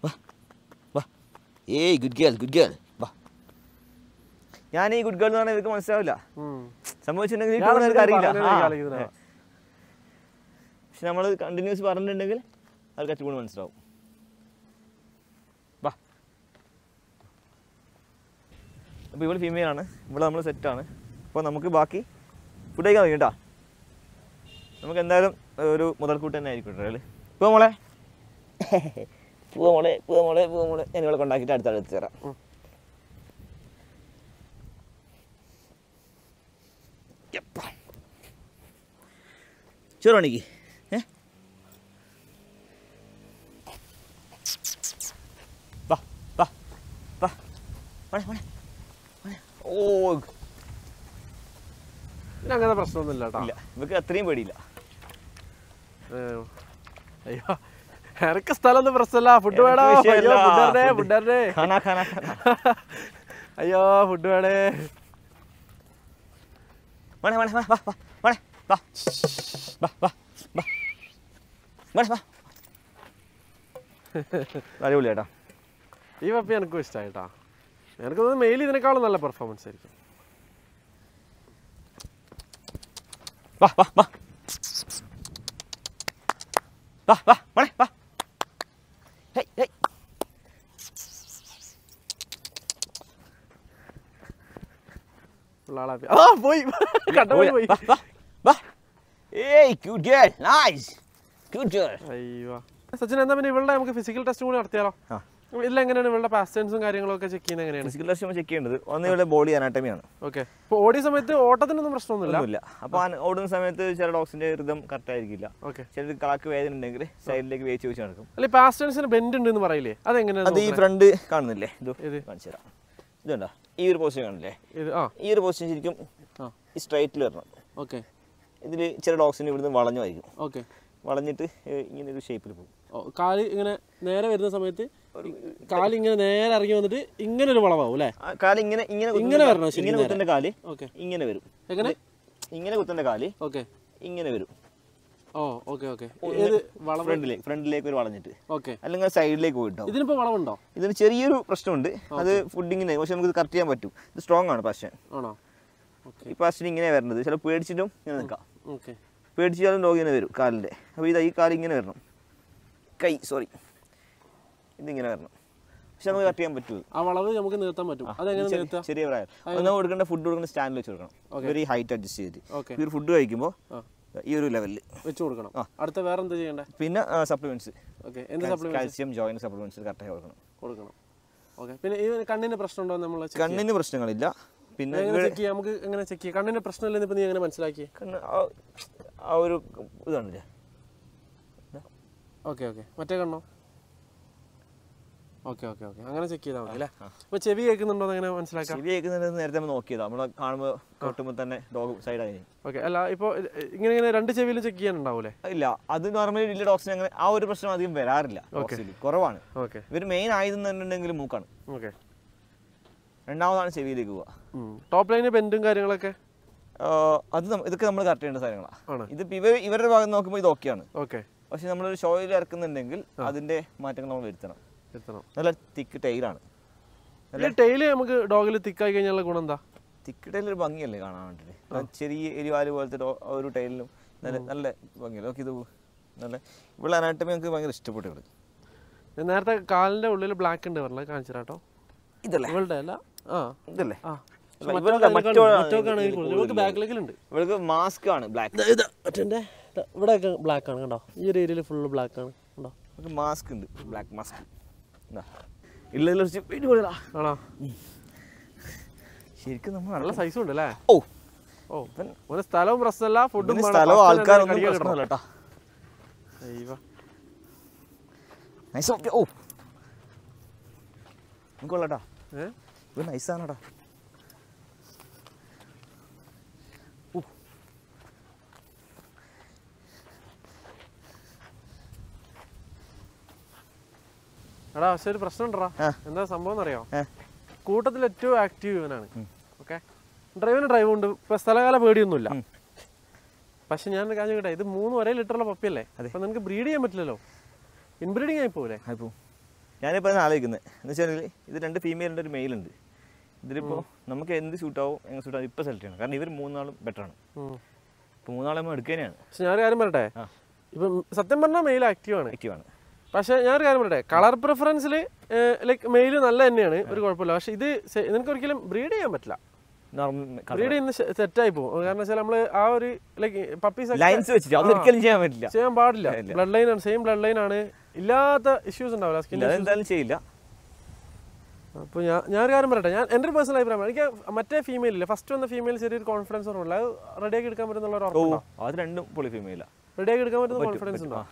വാ വാ ഏയ് ഗുഡ് ഗേൾ ഗുഡ് ഗേൾ വാ. ഞാൻ ഈ ഗുഡ് ഗേൾ എന്ന് പറഞ്ഞാൽ ഇവർക്ക് മനസ്സിലാവില്ല. സംഭവിച്ചിട്ടുണ്ടെങ്കിൽ അറിയില്ല. പക്ഷെ നമ്മൾ കണ്ടിന്യൂസ് പറഞ്ഞിട്ടുണ്ടെങ്കിൽ അവർക്ക് അച്ചുകൂടി മനസ്സിലാവും. വാ. അപ്പോൾ ഇവൾ ഫീമെയിൽ ആണ്. ഇവിടെ നമ്മൾ സെറ്റ് ആണ്. അപ്പോൾ നമുക്ക് ബാക്കി ഫുഡ് കഴിക്കാൻ കേട്ടോ നമുക്ക് എന്തായാലും ഒരു മുതൽക്കൂട്ട് തന്നെ ആയിരിക്കും കേട്ടോ ഇപ്പോൾ മോളെ? [laughs] പൂവ മോളെ പൂവ മോളെ പൂവ മോളെ. ഞാൻ ഇവിടെ കൊണ്ടാക്കിയിട്ട് അടുത്ത അടുത്ത് തരാം. ചോറ് പണിക്ക് ഏ? വാ വാ വാ. മോളെ മോളെ മോളെ. ഓ. പിന്നെ അങ്ങനത്തെ പ്രശ്നമൊന്നുമില്ല ഇല്ല ഇവർക്ക് അത്രയും പേടിയില്ല. അയ്യോ. എനക്ക് സ്ഥലം പ്രശ്നമല്ല. ഫുഡ് എനക്ക് വേണോ. അയ്യോ [laughs] അയ്യോ ഫുഡ് വേണേ. മോളെ വാ വാ വാ വാ. വാ വാ വാ. മോളെ വാ. അടിപൊളി ചേട്ടാ ഈ പപ്പി എനിക്കും ഇഷ്ടമായിട്ടാ എനിക്ക് തോന്നുന്നു മെയിൽ ഇതിനേക്കാളും നല്ല പെർഫോമൻസ് ആയിരിക്കും. വാ വാ വാ. വാ വാ വാ. ഉള്ള ആളാ ആ പോയി. കണ്ടപ്പോൾ പോയി. ഏയ് cute girl nice cute girl അയ്യോ. സച്ചിൻ എന്താ പിന്നെ ഇവളുടെ നമുക്ക് ഫിസിക്കൽ ടെസ്റ്റ് കൂടി നടത്തിയാലോ? ഇല്ല എങ്ങനെയാണ് ഇവളുടെ പാസ്റ്റേൺസും കാര്യങ്ങളൊക്കെ ചെക്ക് ചെയ്യുന്നത് എങ്ങനെയാണ്? ഫിസിക്കൽ ടെസ്റ്റ് ചെക്ക് ചെയ്യേണ്ടത്. ഒന്ന് ഇവിടെ ബോഡി അനാട്ടമിയാണ് ഓക്കെ അപ്പോൾ ഓടിയ സമയത്ത് ഓട്ടത്തിനൊന്നും പ്രശ്നമൊന്നുമില്ല? അപ്പോൾ ഓടുന്ന സമയത്ത് ചില ഡോഗ്സിന്റെ റിതം കറക്റ്റ് ആയിരിക്കില്ല. ഓക്കെ ചിലത് കളക്ക് വേദന ഉണ്ടെങ്കിൽ സൈഡിലേക്ക് വേച്ച് വെച്ച് നടക്കും. അല്ലെ പാസ്റ്റേൺസിന് ബെൻഡ് ഉണ്ട് എന്ന് പറയില്ലേ? അതെങ്ങനെയാണ് അത് ഈ ഫ്രണ്ട് കാണുന്നില്ലേ? ഇത് കാണിച്ചു തരാം ഇതുണ്ടോ? ഈ ഒരു പൊസിഷൻ കാണില്ലേ ഈ ഒരു പൊസിഷൻ ശരിക്കും ഈ സ്ട്രൈറ്റിൽ വരണം. ഓക്കെ ഇതിൽ ചില ഡോഗ്സിന് ഇവിടുന്ന് വളഞ്ഞുമായിരിക്കും. ഓക്കെ വളഞ്ഞിട്ട് ഇങ്ങനെ ഒരു ഷേപ്പിൽ പോകും. കാൽ ഇങ്ങനെ നേരെ വരുന്ന സമയത്ത് കാൽ ഇങ്ങനെ നേരെ ഇറങ്ങി വന്നിട്ട് ഇങ്ങനെ ഒരു വളവാകും അല്ലേ? കാൽ ഇങ്ങനെ ഇങ്ങനെ ഇങ്ങനെ വരണം ഇങ്ങനെ കുത്തന്റെ കാൽ ഓക്കെ ഇങ്ങനെ വരും. എങ്ങനെ? ഇങ്ങനെ കുത്തന്റെ കാൽ ഓക്കെ ഇങ്ങനെ വരും. Oh okay okay. ഫ്രണ്ടിലേക്ക് ഫ്രണ്ടിലേക്ക് ഒരു വളഞ്ഞിട്ട്. ഓക്കെ. അല്ലെങ്കിൽ സൈഡിലേക്ക് പോയിട്ടോ ഇതിനിപ്പോ വളമുണ്ടോ ഇതിന് ചെറിയൊരു പ്രശ്നമുണ്ട്. അത് ഫുഡിങ്ങിന് പക്ഷെ നമുക്ക് കറക്റ്റ് ചെയ്യാൻ പറ്റും. ഇത് സ്ട്രോങ് ആണ് പശ ആണോ? ഈ പാഷൻ ഇങ്ങനെ വരുന്നത് ചില പേടിച്ചിട്ടും ഇങ്ങനെ നിൽക്കാം. ഓക്കെ. പേടിച്ചാലും ഡോഗ് ഇങ്ങനെ വരും കാലിന്റെ. അപ്പോൾ ഇത് ഈ കാൽ ഇങ്ങനെ വരണം. കൈ സോറി ഇതിങ്ങനെ വരണം. പക്ഷെ നമുക്ക് കട്ട് ചെയ്യാൻ പറ്റും ആ വളവ് നമുക്ക് നിർത്താൻ പറ്റും. അതെങ്ങനെ ചെറിയ- പ്രായം. ഒന്ന് കൊടുക്കേണ്ട ഫുഡ് കൊടുക്കുന്ന സ്റ്റാൻഡിൽ വെച്ച് കൊടുക്കണം. ഹൈറ്റ് അഡ്ജസ്റ്റ് ചെയ്തിട്ട്. ഒരു ഫുഡ് കഴിക്കുമ്പോൾ ഈ ഒരു ലെവലിൽ വെച്ച് കൊടുക്കണം. അടുത്ത വേറെ എന്താ ചെയ്യേണ്ടത് പിന്നെ സപ്ലിമെന്റ്സ് ഓക്കെ എന്ത് സപ്ലിമെന്റ്സ് കാൽസ്യം ജോയിൻ സപ്ലിമെന്റ്സ് കറക്റ്റായി കൊടുക്കണം. കൊടുക്കണം. ഓക്കെ പിന്നെ ഈ കണ്ണിന് പ്രശ്നമുണ്ടോ നമ്മൾ കണ്ണിന് പ്രശ്നങ്ങളില്ല. പിന്നെ ചെക്ക് ചെയ്യാം? നമുക്ക് എങ്ങനെ ചെക്ക് ചെയ്യാം? കണ്ണിന് പ്രശ്നമില്ലെന്ന് ഇപ്പൊ നീ എങ്ങനെ മനസ്സിലാക്കി കണ്ണ് ആ- ആ ഒരു ഇതാണല്ലേ ഓക്കെ ഓക്കെ മറ്റേ കണ്ണോ? Okay okay okay. അങ്ങനെ ചെക്ക് ചെയ്താൽ മതി അല്ലേ? ചെവി കേൾക്കുന്നുണ്ടോ അങ്ങനെ മനസ്സിലാക്കാം? ചെവി കേൾക്കുന്നുണ്ടെന്ന് നേരത്തെ നമ്മൾ നോക്കിയതാ. നമ്മൾ കാണുമ്പോൾ കൊട്ടുമ്പോൾ തന്നെ ഡോഗ് സൈഡായി ഓക്കെ അല്ല ഇപ്പോൾ ഇങ്ങനെ ഇങ്ങനെ രണ്ട് ചെവിയിലും ചെക്ക് ചെയ്യാനുണ്ടാവൂലേ? ഇല്ല അത് നോർമലി വലിയ ഡോഗ്സിന് അങ്ങനെ ആ ഒരു പ്രശ്നം അധികം വരാറില്ല. കുറവാണ്. ഓക്കെ. ഇവർ മെയിൻ ആയതെന്നുണ്ടെങ്കിൽ മൂക്കാണ്. ഓക്കെ. രണ്ടാമതാണ് ചെവിയിലേക്ക് പോവുക ടോപ്പ് ലൈന് ബെൻഡും കാര്യങ്ങളൊക്കെ? അത് ഇതൊക്കെ നമ്മൾ കറക്റ്റ് ചെയ്യേണ്ട സാധനങ്ങളാണ് ഇത് ഇവർ ഇവരുടെ ഭാഗം നോക്കുമ്പോൾ ഇത് ഓക്കെയാണ് ഓക്കെ. പക്ഷെ നമ്മളൊരു ഷോയിൽ ഇറക്കുന്നുണ്ടെങ്കിൽ അതിന്റെ മാറ്റങ്ങൾ നമ്മൾ വരുത്തണം. എത്തണം. നല്ല തിക്ക് ടൈലാണ് നല്ല ടൈൽ നമുക്ക് ഡോഗിൽ തിക്കായി കഴിഞ്ഞാലുള്ള ഗുണം എന്താ? തിക്ക് ടൈൽ ഒരു ഭംഗിയല്ലേ കാണാൻ വേണ്ടിയിട്ട് ചെറിയ എരിവാൽ പോലത്തെ ഒരു- ടൈലിലും നല്ല നല്ല ഭംഗിയല്ലേ? നോക്കി ഇത് നല്ല ഇവിടെ അനാട്ടമി നമുക്ക് ഭയങ്കര ഇഷ്ടപ്പെട്ടു ഇവിടെ ഞാൻ നേരത്തെ കാലിന്റെ ഉള്ളിൽ ബ്ലാക്ക് ഉണ്ട് പറഞ്ഞത് കാണിച്ചിട്ടോ ഇതല്ലേ? ഇവളുടെ അല്ല? ആ. ഇതല്ലേ? ആ. ഇവൾക്ക് മാസ്ക് ആണ് ബ്ലാക്ക് മറ്റേ ഇവിടെയൊക്കെ ബ്ലാക്ക് ആണ് കണ്ടോ? ഈ ഒരു ഏരിയയിൽ ഫുള്ള് ബ്ലാക്ക് ആണ്. കണ്ടോ? മാസ്ക് ഉണ്ട്. ബ്ലാക്ക് മാസ്ക് ഇല്ല കുറച്ച് വെയിറ്റ് കൂടുതലാ ആണോ? ശരിക്കും നമ്മൾ നല്ല സൈസും ഉണ്ട് അല്ലേ ഓ. ഓ ഒരു സ്ഥലവും പ്രശ്നമല്ല ഫുഡും സ്ഥലവും ആൾക്കാരൊന്നും പ്രശ്നമല്ല കേട്ടോ. നൈസ് ഓ. നമുക്ക് ഇത് ഏ? ഇത് എടാ പക്ഷെ ഒരു പ്രശ്നം എന്താ സംഭവം അറിയോ. കൂട്ടത്തിൽ ഏറ്റവും ആക്റ്റീവ് ഇവനാണ്. ഓക്കെ ഡ്രൈവിന് ഡ്രൈവ് ഉണ്ട്. ഇപ്പൊ സ്ഥലകാല പേടിയൊന്നുമില്ല. പക്ഷെ ഞാൻ കാര്യം കേട്ടെ ഇത് മൂന്ന് ഒരേ ലിറ്ററുള്ള പപ്പിയല്ലേ അപ്പൊ നിനക്ക് ബ്രീഡ് ചെയ്യാൻ പറ്റില്ലല്ലോ? ഇൻബ്രീഡിങ് ആയി പോലെ ഞാനിപ്പോ ഞാനിപ്പോൾ ആലോചിക്കുന്നത് എന്ന് വെച്ചാൽ ഇത് രണ്ട് ഫീമെയിലുണ്ട് ഒരു മെയിൽ ഉണ്ട്. ഇതിലിപ്പോൾ നമുക്ക് എന്ത് ഷൂട്ടാവും എങ്ങനെ സൂട്ടാവും ഇപ്പോൾ സെലക്ട് ചെയ്യണം. കാരണം ഇവർ മൂന്നാളും ബെറ്ററാണ് ഇപ്പോൾ മൂന്നാളെ നമ്മൾ എടുക്കുന്നതാണ് പക്ഷെ ഞാനൊരു കാര്യം പറയട്ടെ. ഇപ്പം സത്യം പറഞ്ഞാൽ മെയിൽ ആക്റ്റീവ് ആണ്. ആക്റ്റീവാണ് പക്ഷെ ഞാനൊരു കാര്യം പറയട്ടെ? കളർ പ്രിഫറൻസിൽ ലൈക്ക് മെയിൽ നല്ല തന്നെയാണ്. ഒരു കുഴപ്പമില്ല. പക്ഷേ ഇത് നിനക്ക് ഒരിക്കലും ബ്രീഡ് ചെയ്യാൻ പറ്റില്ല. ബ്രീഡ് ചെയ്യുന്ന സെറ്റായി പോകും. കാരണം വെച്ചാൽ നമ്മൾ ആ ഒരു ലൈക്ക് പപ്പീസ് ലൈൻസ് വെച്ചിട്ട് അതൊരിക്കലും ചെയ്യാൻ പറ്റില്ല. ചെയ്യാൻ പാടില്ല. ബ്ലഡ് ലൈൻ ആണ്. സെയിം ബ്ലഡ് ലൈൻ ആണ്. ഇല്ലാത്ത ഇഷ്യൂസ് ഉണ്ടാവില്ല. സ്കിൻ എന്തായാലും ചെയ്യില്ല. അപ്പോൾ ഞാൻ ഞാനൊരു കാര്യം പറയട്ടെ? ഞാൻ എന്റെ ഒരു പേഴ്സണൽ അഭിപ്രായം. എനിക്ക് മറ്റേ ഫീമെയിൽ ഇല്ല. ഫസ്റ്റ് വന്ന ഫീമെയിൽ ചെറിയൊരു കോൺഫിഡൻസ് ഉണ്ടല്ലോ അത് റെഡിയാക്കി എടുക്കാൻ പറ്റുന്നുള്ള ഒരു അത് രണ്ടും പൊളി ഫീമെയിലാണ് റെഡിയാക്കി എടുക്കാൻ പറ്റുന്ന കോൺഫിഡൻസ് ഉണ്ടോ?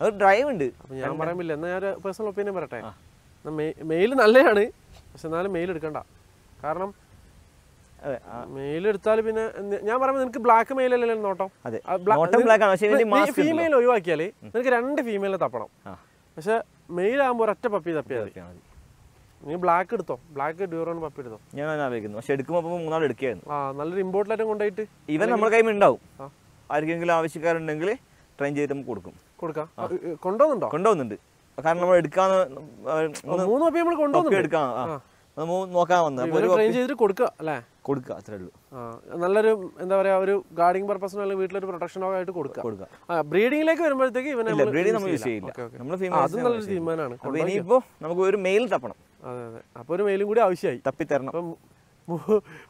അത് ഡ്രൈവ് ഉണ്ട്. ഞാൻ പറയാൻ പറ്റില്ല. എന്നാൽ ഞാൻ പേഴ്സണൽ ഒപ്പീനിയൻ പറയട്ടെ? മെയിൽ നല്ലതാണ് പക്ഷെ എന്നാലും മെയിൽ എടുക്കണ്ട. കാരണം അതെ മെയിൽ എടുത്താൽ പിന്നെ ഞാൻ പറയുമ്പോൾ നിനക്ക് ബ്ലാക്ക് മെയിൽ അല്ലല്ലോ നോട്ടം? ഫീമെയിൽ ഒഴിവാക്കിയാൽ നിനക്ക് രണ്ട് ഫീമെയിലെ തപ്പണം. പക്ഷെ മെയിൽ ആകുമ്പോൾ ഒരൊറ്റ പപ്പി തപ്പിയാൽ മതി. നീ ബ്ലാക്ക് എടുത്തോ? ബ്ലാക്ക് ഡ്യൂറോൺ പപ്പി എടുത്തോ? ഞാൻ ആലോചിക്കുന്നു പക്ഷെ എടുക്കുമ്പോൾ മൂന്നാൾ എടുക്കുകയായിരുന്നു. ആ നല്ലൊരു ഇമ്പോർട്ടന്റ് ആയിട്ട് കൊണ്ടുപോയിട്ട് ഇവൻ നമ്മുടെ കയ്യിൽ ഉണ്ടാവും. ആർക്കെങ്കിലും ആവശ്യക്കാരുണ്ടെങ്കിൽ ട്രെയിൻ ചെയ്തിട്ട് നമുക്ക് കൊടുക്കും. കൊടുക്കാം. കൊണ്ടുപോകുന്നുണ്ടോ? കൊണ്ടുപോകുന്നുണ്ട്. കാരണം നമ്മൾ മൂന്ന് നമ്മൾ എടുക്കാം. നോക്കാൻ വന്നത്. അപ്പോൾ കൊടുക്കുക അല്ലേ? കൊടുക്കുക അത്രേ ഉള്ളൂ. നല്ലൊരു എന്താ പറയാ ഒരു ഗാർഡിങ് പർപ്പസിനോ അല്ലെങ്കിൽ വീട്ടിലൊരു പ്രൊട്ടക്ഷനോ ആയിട്ട് കൊടുക്കുക. കൊടുക്കുക. ബ്രീഡിംഗിലേക്ക് വരുമ്പോഴത്തേക്ക് ഇവനെ നമ്മൾ യൂസ് ചെയ്യില്ല. നമ്മൾ അതും നല്ലൊരു തീരുമാനമാണ്. അപ്പോൾ നമുക്ക് ഒരു മെയിൽ തപ്പണം. അതെ അതെ. അപ്പൊ ഒരു മെയിലും കൂടി ആവശ്യമായി. തപ്പി തരണം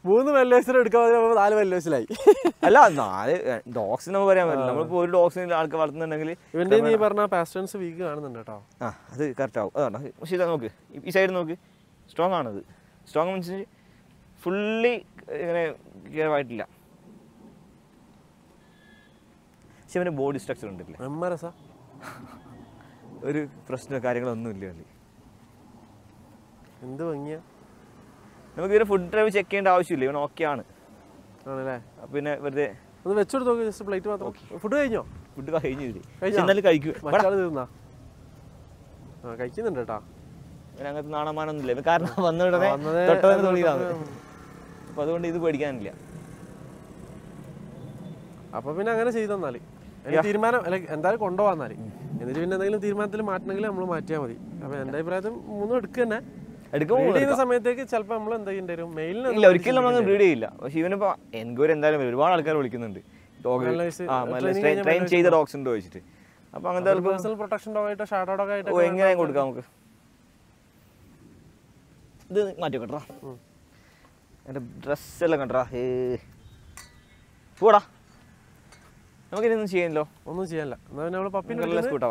മൂന്ന് വെല്ലേഴ്സിന് എടുക്കാൻ നാല് വെല്ലേഴ്സിലായി [laughs] അല്ല നാല് ഡോഗ്സ് നമുക്ക് പറയാൻ പറ്റില്ല. നമ്മളിപ്പോൾ ഒരു ഡോഗ്സിന് ആൾക്ക് വളർത്തുന്നുണ്ടെങ്കിൽ ഇവന്റെ നീ പറഞ്ഞ പാസ്റ്റൻസ് വീക്ക് കാണുന്നുണ്ട് കേട്ടോ. ആ അത് കറക്റ്റ് ആവും. അതാണ് പക്ഷേ ഇതാ നോക്ക്. ഈ സൈഡ് നോക്ക്. സ്ട്രോങ് ആണത്. സ്ട്രോങ് മീൻസ് ഫുള്ളി ഇങ്ങനെ ആയിട്ടില്ല. പക്ഷെ ഇവന്റെ ബോഡി സ്ട്രക്ചർ ഉണ്ടല്ലേ? ഒരു പ്രശ്നമോ കാര്യങ്ങളൊന്നും ഇല്ല എന്ത് ഭംഗിയാ. നമുക്ക് ഇവരെ ഫുഡ് ഡ്രൈവ് ചെക്ക് ചെയ്യേണ്ട ആവശ്യമില്ല. ഇവൻ ഓക്കെ ആണ്. ആണല്ലേ? പിന്നെ വെറുതെ അത് വെച്ചെടുത്ത് നോക്ക് ജസ്റ്റ് പ്ലേറ്റ് മാത്രം. ഫുഡ് കഴിഞ്ഞോ? ഫുഡ് കഴിഞ്ഞു? എന്നാലും കഴിക്കും. കഴിക്കുന്നുണ്ട് കേട്ടാ. ഇവൻ അങ്ങനത്തെ നാണമാനൊന്നുമില്ല. ഇവൻ കാരണം വന്ന ഉടനെ തൊട്ടതിന് തുണിയതാണ് അപ്പൊ അതുകൊണ്ട് ഇത് പേടിക്കാനില്ല. അപ്പൊ പിന്നെ അങ്ങനെ ചെയ്തു തന്നാൽ. തീരുമാനം എന്തായാലും കൊണ്ടുപോകാന്നാൽ എന്നിട്ട് പിന്നെ എന്തെങ്കിലും തീരുമാനത്തിൽ മാറ്റണമെങ്കിൽ നമ്മൾ മാറ്റിയാൽ മതി. അപ്പൊ എന്റെ അഭിപ്രായത്തിൽ മൂന്നും എടുക്കുക തന്നെ. എടുക്കുമ്പോൾ സമയത്തേക്ക് ചിലപ്പോൾ നമ്മൾ എന്താ ചെയ്യേണ്ടി മെയിലിന് ഇല്ല ഒരിക്കലും നമ്മൾ ബ്രീഡ് ചെയ്യില്ല. പക്ഷെ ഇവനിപ്പോ എൻക്വയറി എന്തായാലും വരും. ഒരുപാട് ആൾക്കാർ വിളിക്കുന്നുണ്ട്. ഡോഗ് ട്രെയിൻ ചെയ്ത ഡോഗ്സ് ഉണ്ടോ വെച്ചിട്ട് അപ്പൊ അങ്ങനത്തെ പേഴ്സണൽ പ്രൊട്ടക്ഷൻ ഡോഗ് ആയിട്ടോ ഷാഡോ ഡോഗ് ആയിട്ടോ ഓ എങ്ങനെ കൊടുക്കാം നമുക്ക്? ഇത് മാറ്റി കേട്ടോ എന്റെ ഡ്രസ്സെല്ലാം കണ്ടാ ഏ. പോടാ. നമുക്കിതൊന്നും ചെയ്യാനല്ലോ? ഒന്നും ചെയ്യാനില്ല. എന്നാൽ നമ്മൾ നല്ല സ്കൂട്ടാ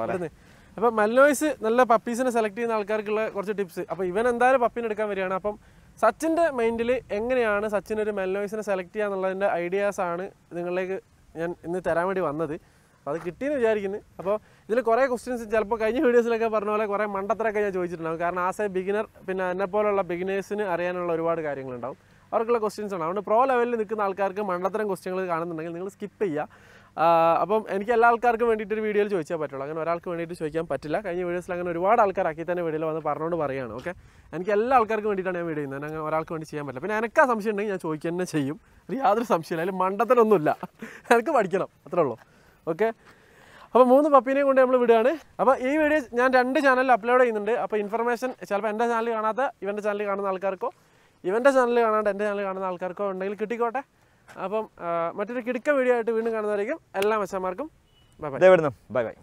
വരാം. അപ്പൊ മല്ലോയ്സ് നല്ല പപ്പീസിനെ സെലക്ട് ചെയ്യുന്ന ആൾക്കാർക്കുള്ള കുറച്ച് ടിപ്സ് അപ്പൊ ഇവൻ എന്തായാലും പപ്പീനെ എടുക്കാൻ വരികയാണ്. അപ്പം സച്ചിന്റെ മൈൻഡിൽ എങ്ങനെയാണ് സച്ചിൻ ഒരു മെല്ലോയ്സിനെ സെലക്ട് ചെയ്യാന്നുള്ളതിന്റെ ഐഡിയാസ് ആണ് നിങ്ങളിലേക്ക് ഞാൻ ഇന്ന് തരാൻ വേണ്ടി വന്നത്. അപ്പോൾ അത് കിട്ടിയെന്ന് വിചാരിക്കുന്നു. അപ്പോൾ ഇതിൽ കുറേ ക്വസ്റ്റ്യൻസ് ചിലപ്പോൾ കഴിഞ്ഞ വീഡിയോസിലൊക്കെ പറഞ്ഞ പോലെ കുറേ മണ്ടത്തരൊക്കെ ഞാൻ ചോദിച്ചിട്ടുണ്ടാകും കാരണം ആസ് എ ബിഗിനർ പിന്നെ എന്നെ പോലുള്ള ബിഗിനേഴ്സിന് അറിയാനുള്ള ഒരുപാട് കാര്യങ്ങളുണ്ടാവും. അവർക്കുള്ള ക്വസ്റ്റ്യൻസ് ആണ്. അതുകൊണ്ട് പ്രോ ലെവലിൽ നിൽക്കുന്ന ആൾക്കാർക്ക് മണ്ടത്തരം ക്വസ്റ്റ്യങ്ങൾ കാണുന്നുണ്ടെങ്കിൽ നിങ്ങൾ സ്കിപ്പ് ചെയ്യുക. അപ്പം എനിക്ക് എല്ലാ ആൾക്കാർക്കും വേണ്ടിയിട്ട് ഒരു വീഡിയോയിൽ ചോദിച്ചാൽ പറ്റുള്ളൂ. അങ്ങനെ ഒരാൾക്ക് വേണ്ടിയിട്ട് ചോദിക്കാൻ പറ്റില്ല. കഴിഞ്ഞ വീഡിയോസിൽ അങ്ങനെ ഒരുപാട് ആൾക്കാർ ആക്കി തന്നെ വീഡിയോയിൽ വന്ന് പറഞ്ഞുകൊണ്ട് പറയുകയാണ് ഓക്കെ എനിക്ക് എല്ലാ ആൾക്കാർക്കും വേണ്ടിയിട്ടാണ് ഞാൻ വീഡിയോ ചെയ്യുന്നത്. അങ്ങനെ ഒരാൾക്ക് വേണ്ടി ചെയ്യാൻ പറ്റില്ല. പിന്നെ എനിക്കാ സംശയം ഉണ്ടെങ്കിൽ ഞാൻ ചോദിക്കുക തന്നെ ചെയ്യും. യാതൊരു സംശയമില്ല അതിൽ മണ്ടത്തരൊന്നുമില്ല. എനിക്ക് പഠിക്കണം. അത്രേ ഉള്ളൂ. ഓക്കെ അപ്പോൾ മൂന്ന് പപ്പീനെ കൊണ്ട് നമ്മൾ വിടുകയാണ്. അപ്പോൾ ഈ വീഡിയോ ഞാൻ രണ്ട് ചാനലിൽ അപ്ലോഡ് ചെയ്യുന്നുണ്ട്. അപ്പോൾ ഇൻഫർമേഷൻ ചിലപ്പോൾ എന്റെ ചാനൽ കാണാത്ത ഇവന്റെ ചാനൽ കാണുന്ന ആൾക്കാർക്കോ ഇവന്റെ ചാനൽ കാണാണ്ട് എന്റെ ചാനൽ കാണുന്ന ആൾക്കാർക്കോ ഉണ്ടെങ്കിൽ കിട്ടിക്കോട്ടെ. അപ്പം മറ്റൊരു കിടുക്ക വീഡിയോ ആയിട്ട് വീണ്ടും കാണുന്നതായിരിക്കും. എല്ലാ മച്ചന്മാർക്കും ബൈ ബൈ ബൈ ബൈ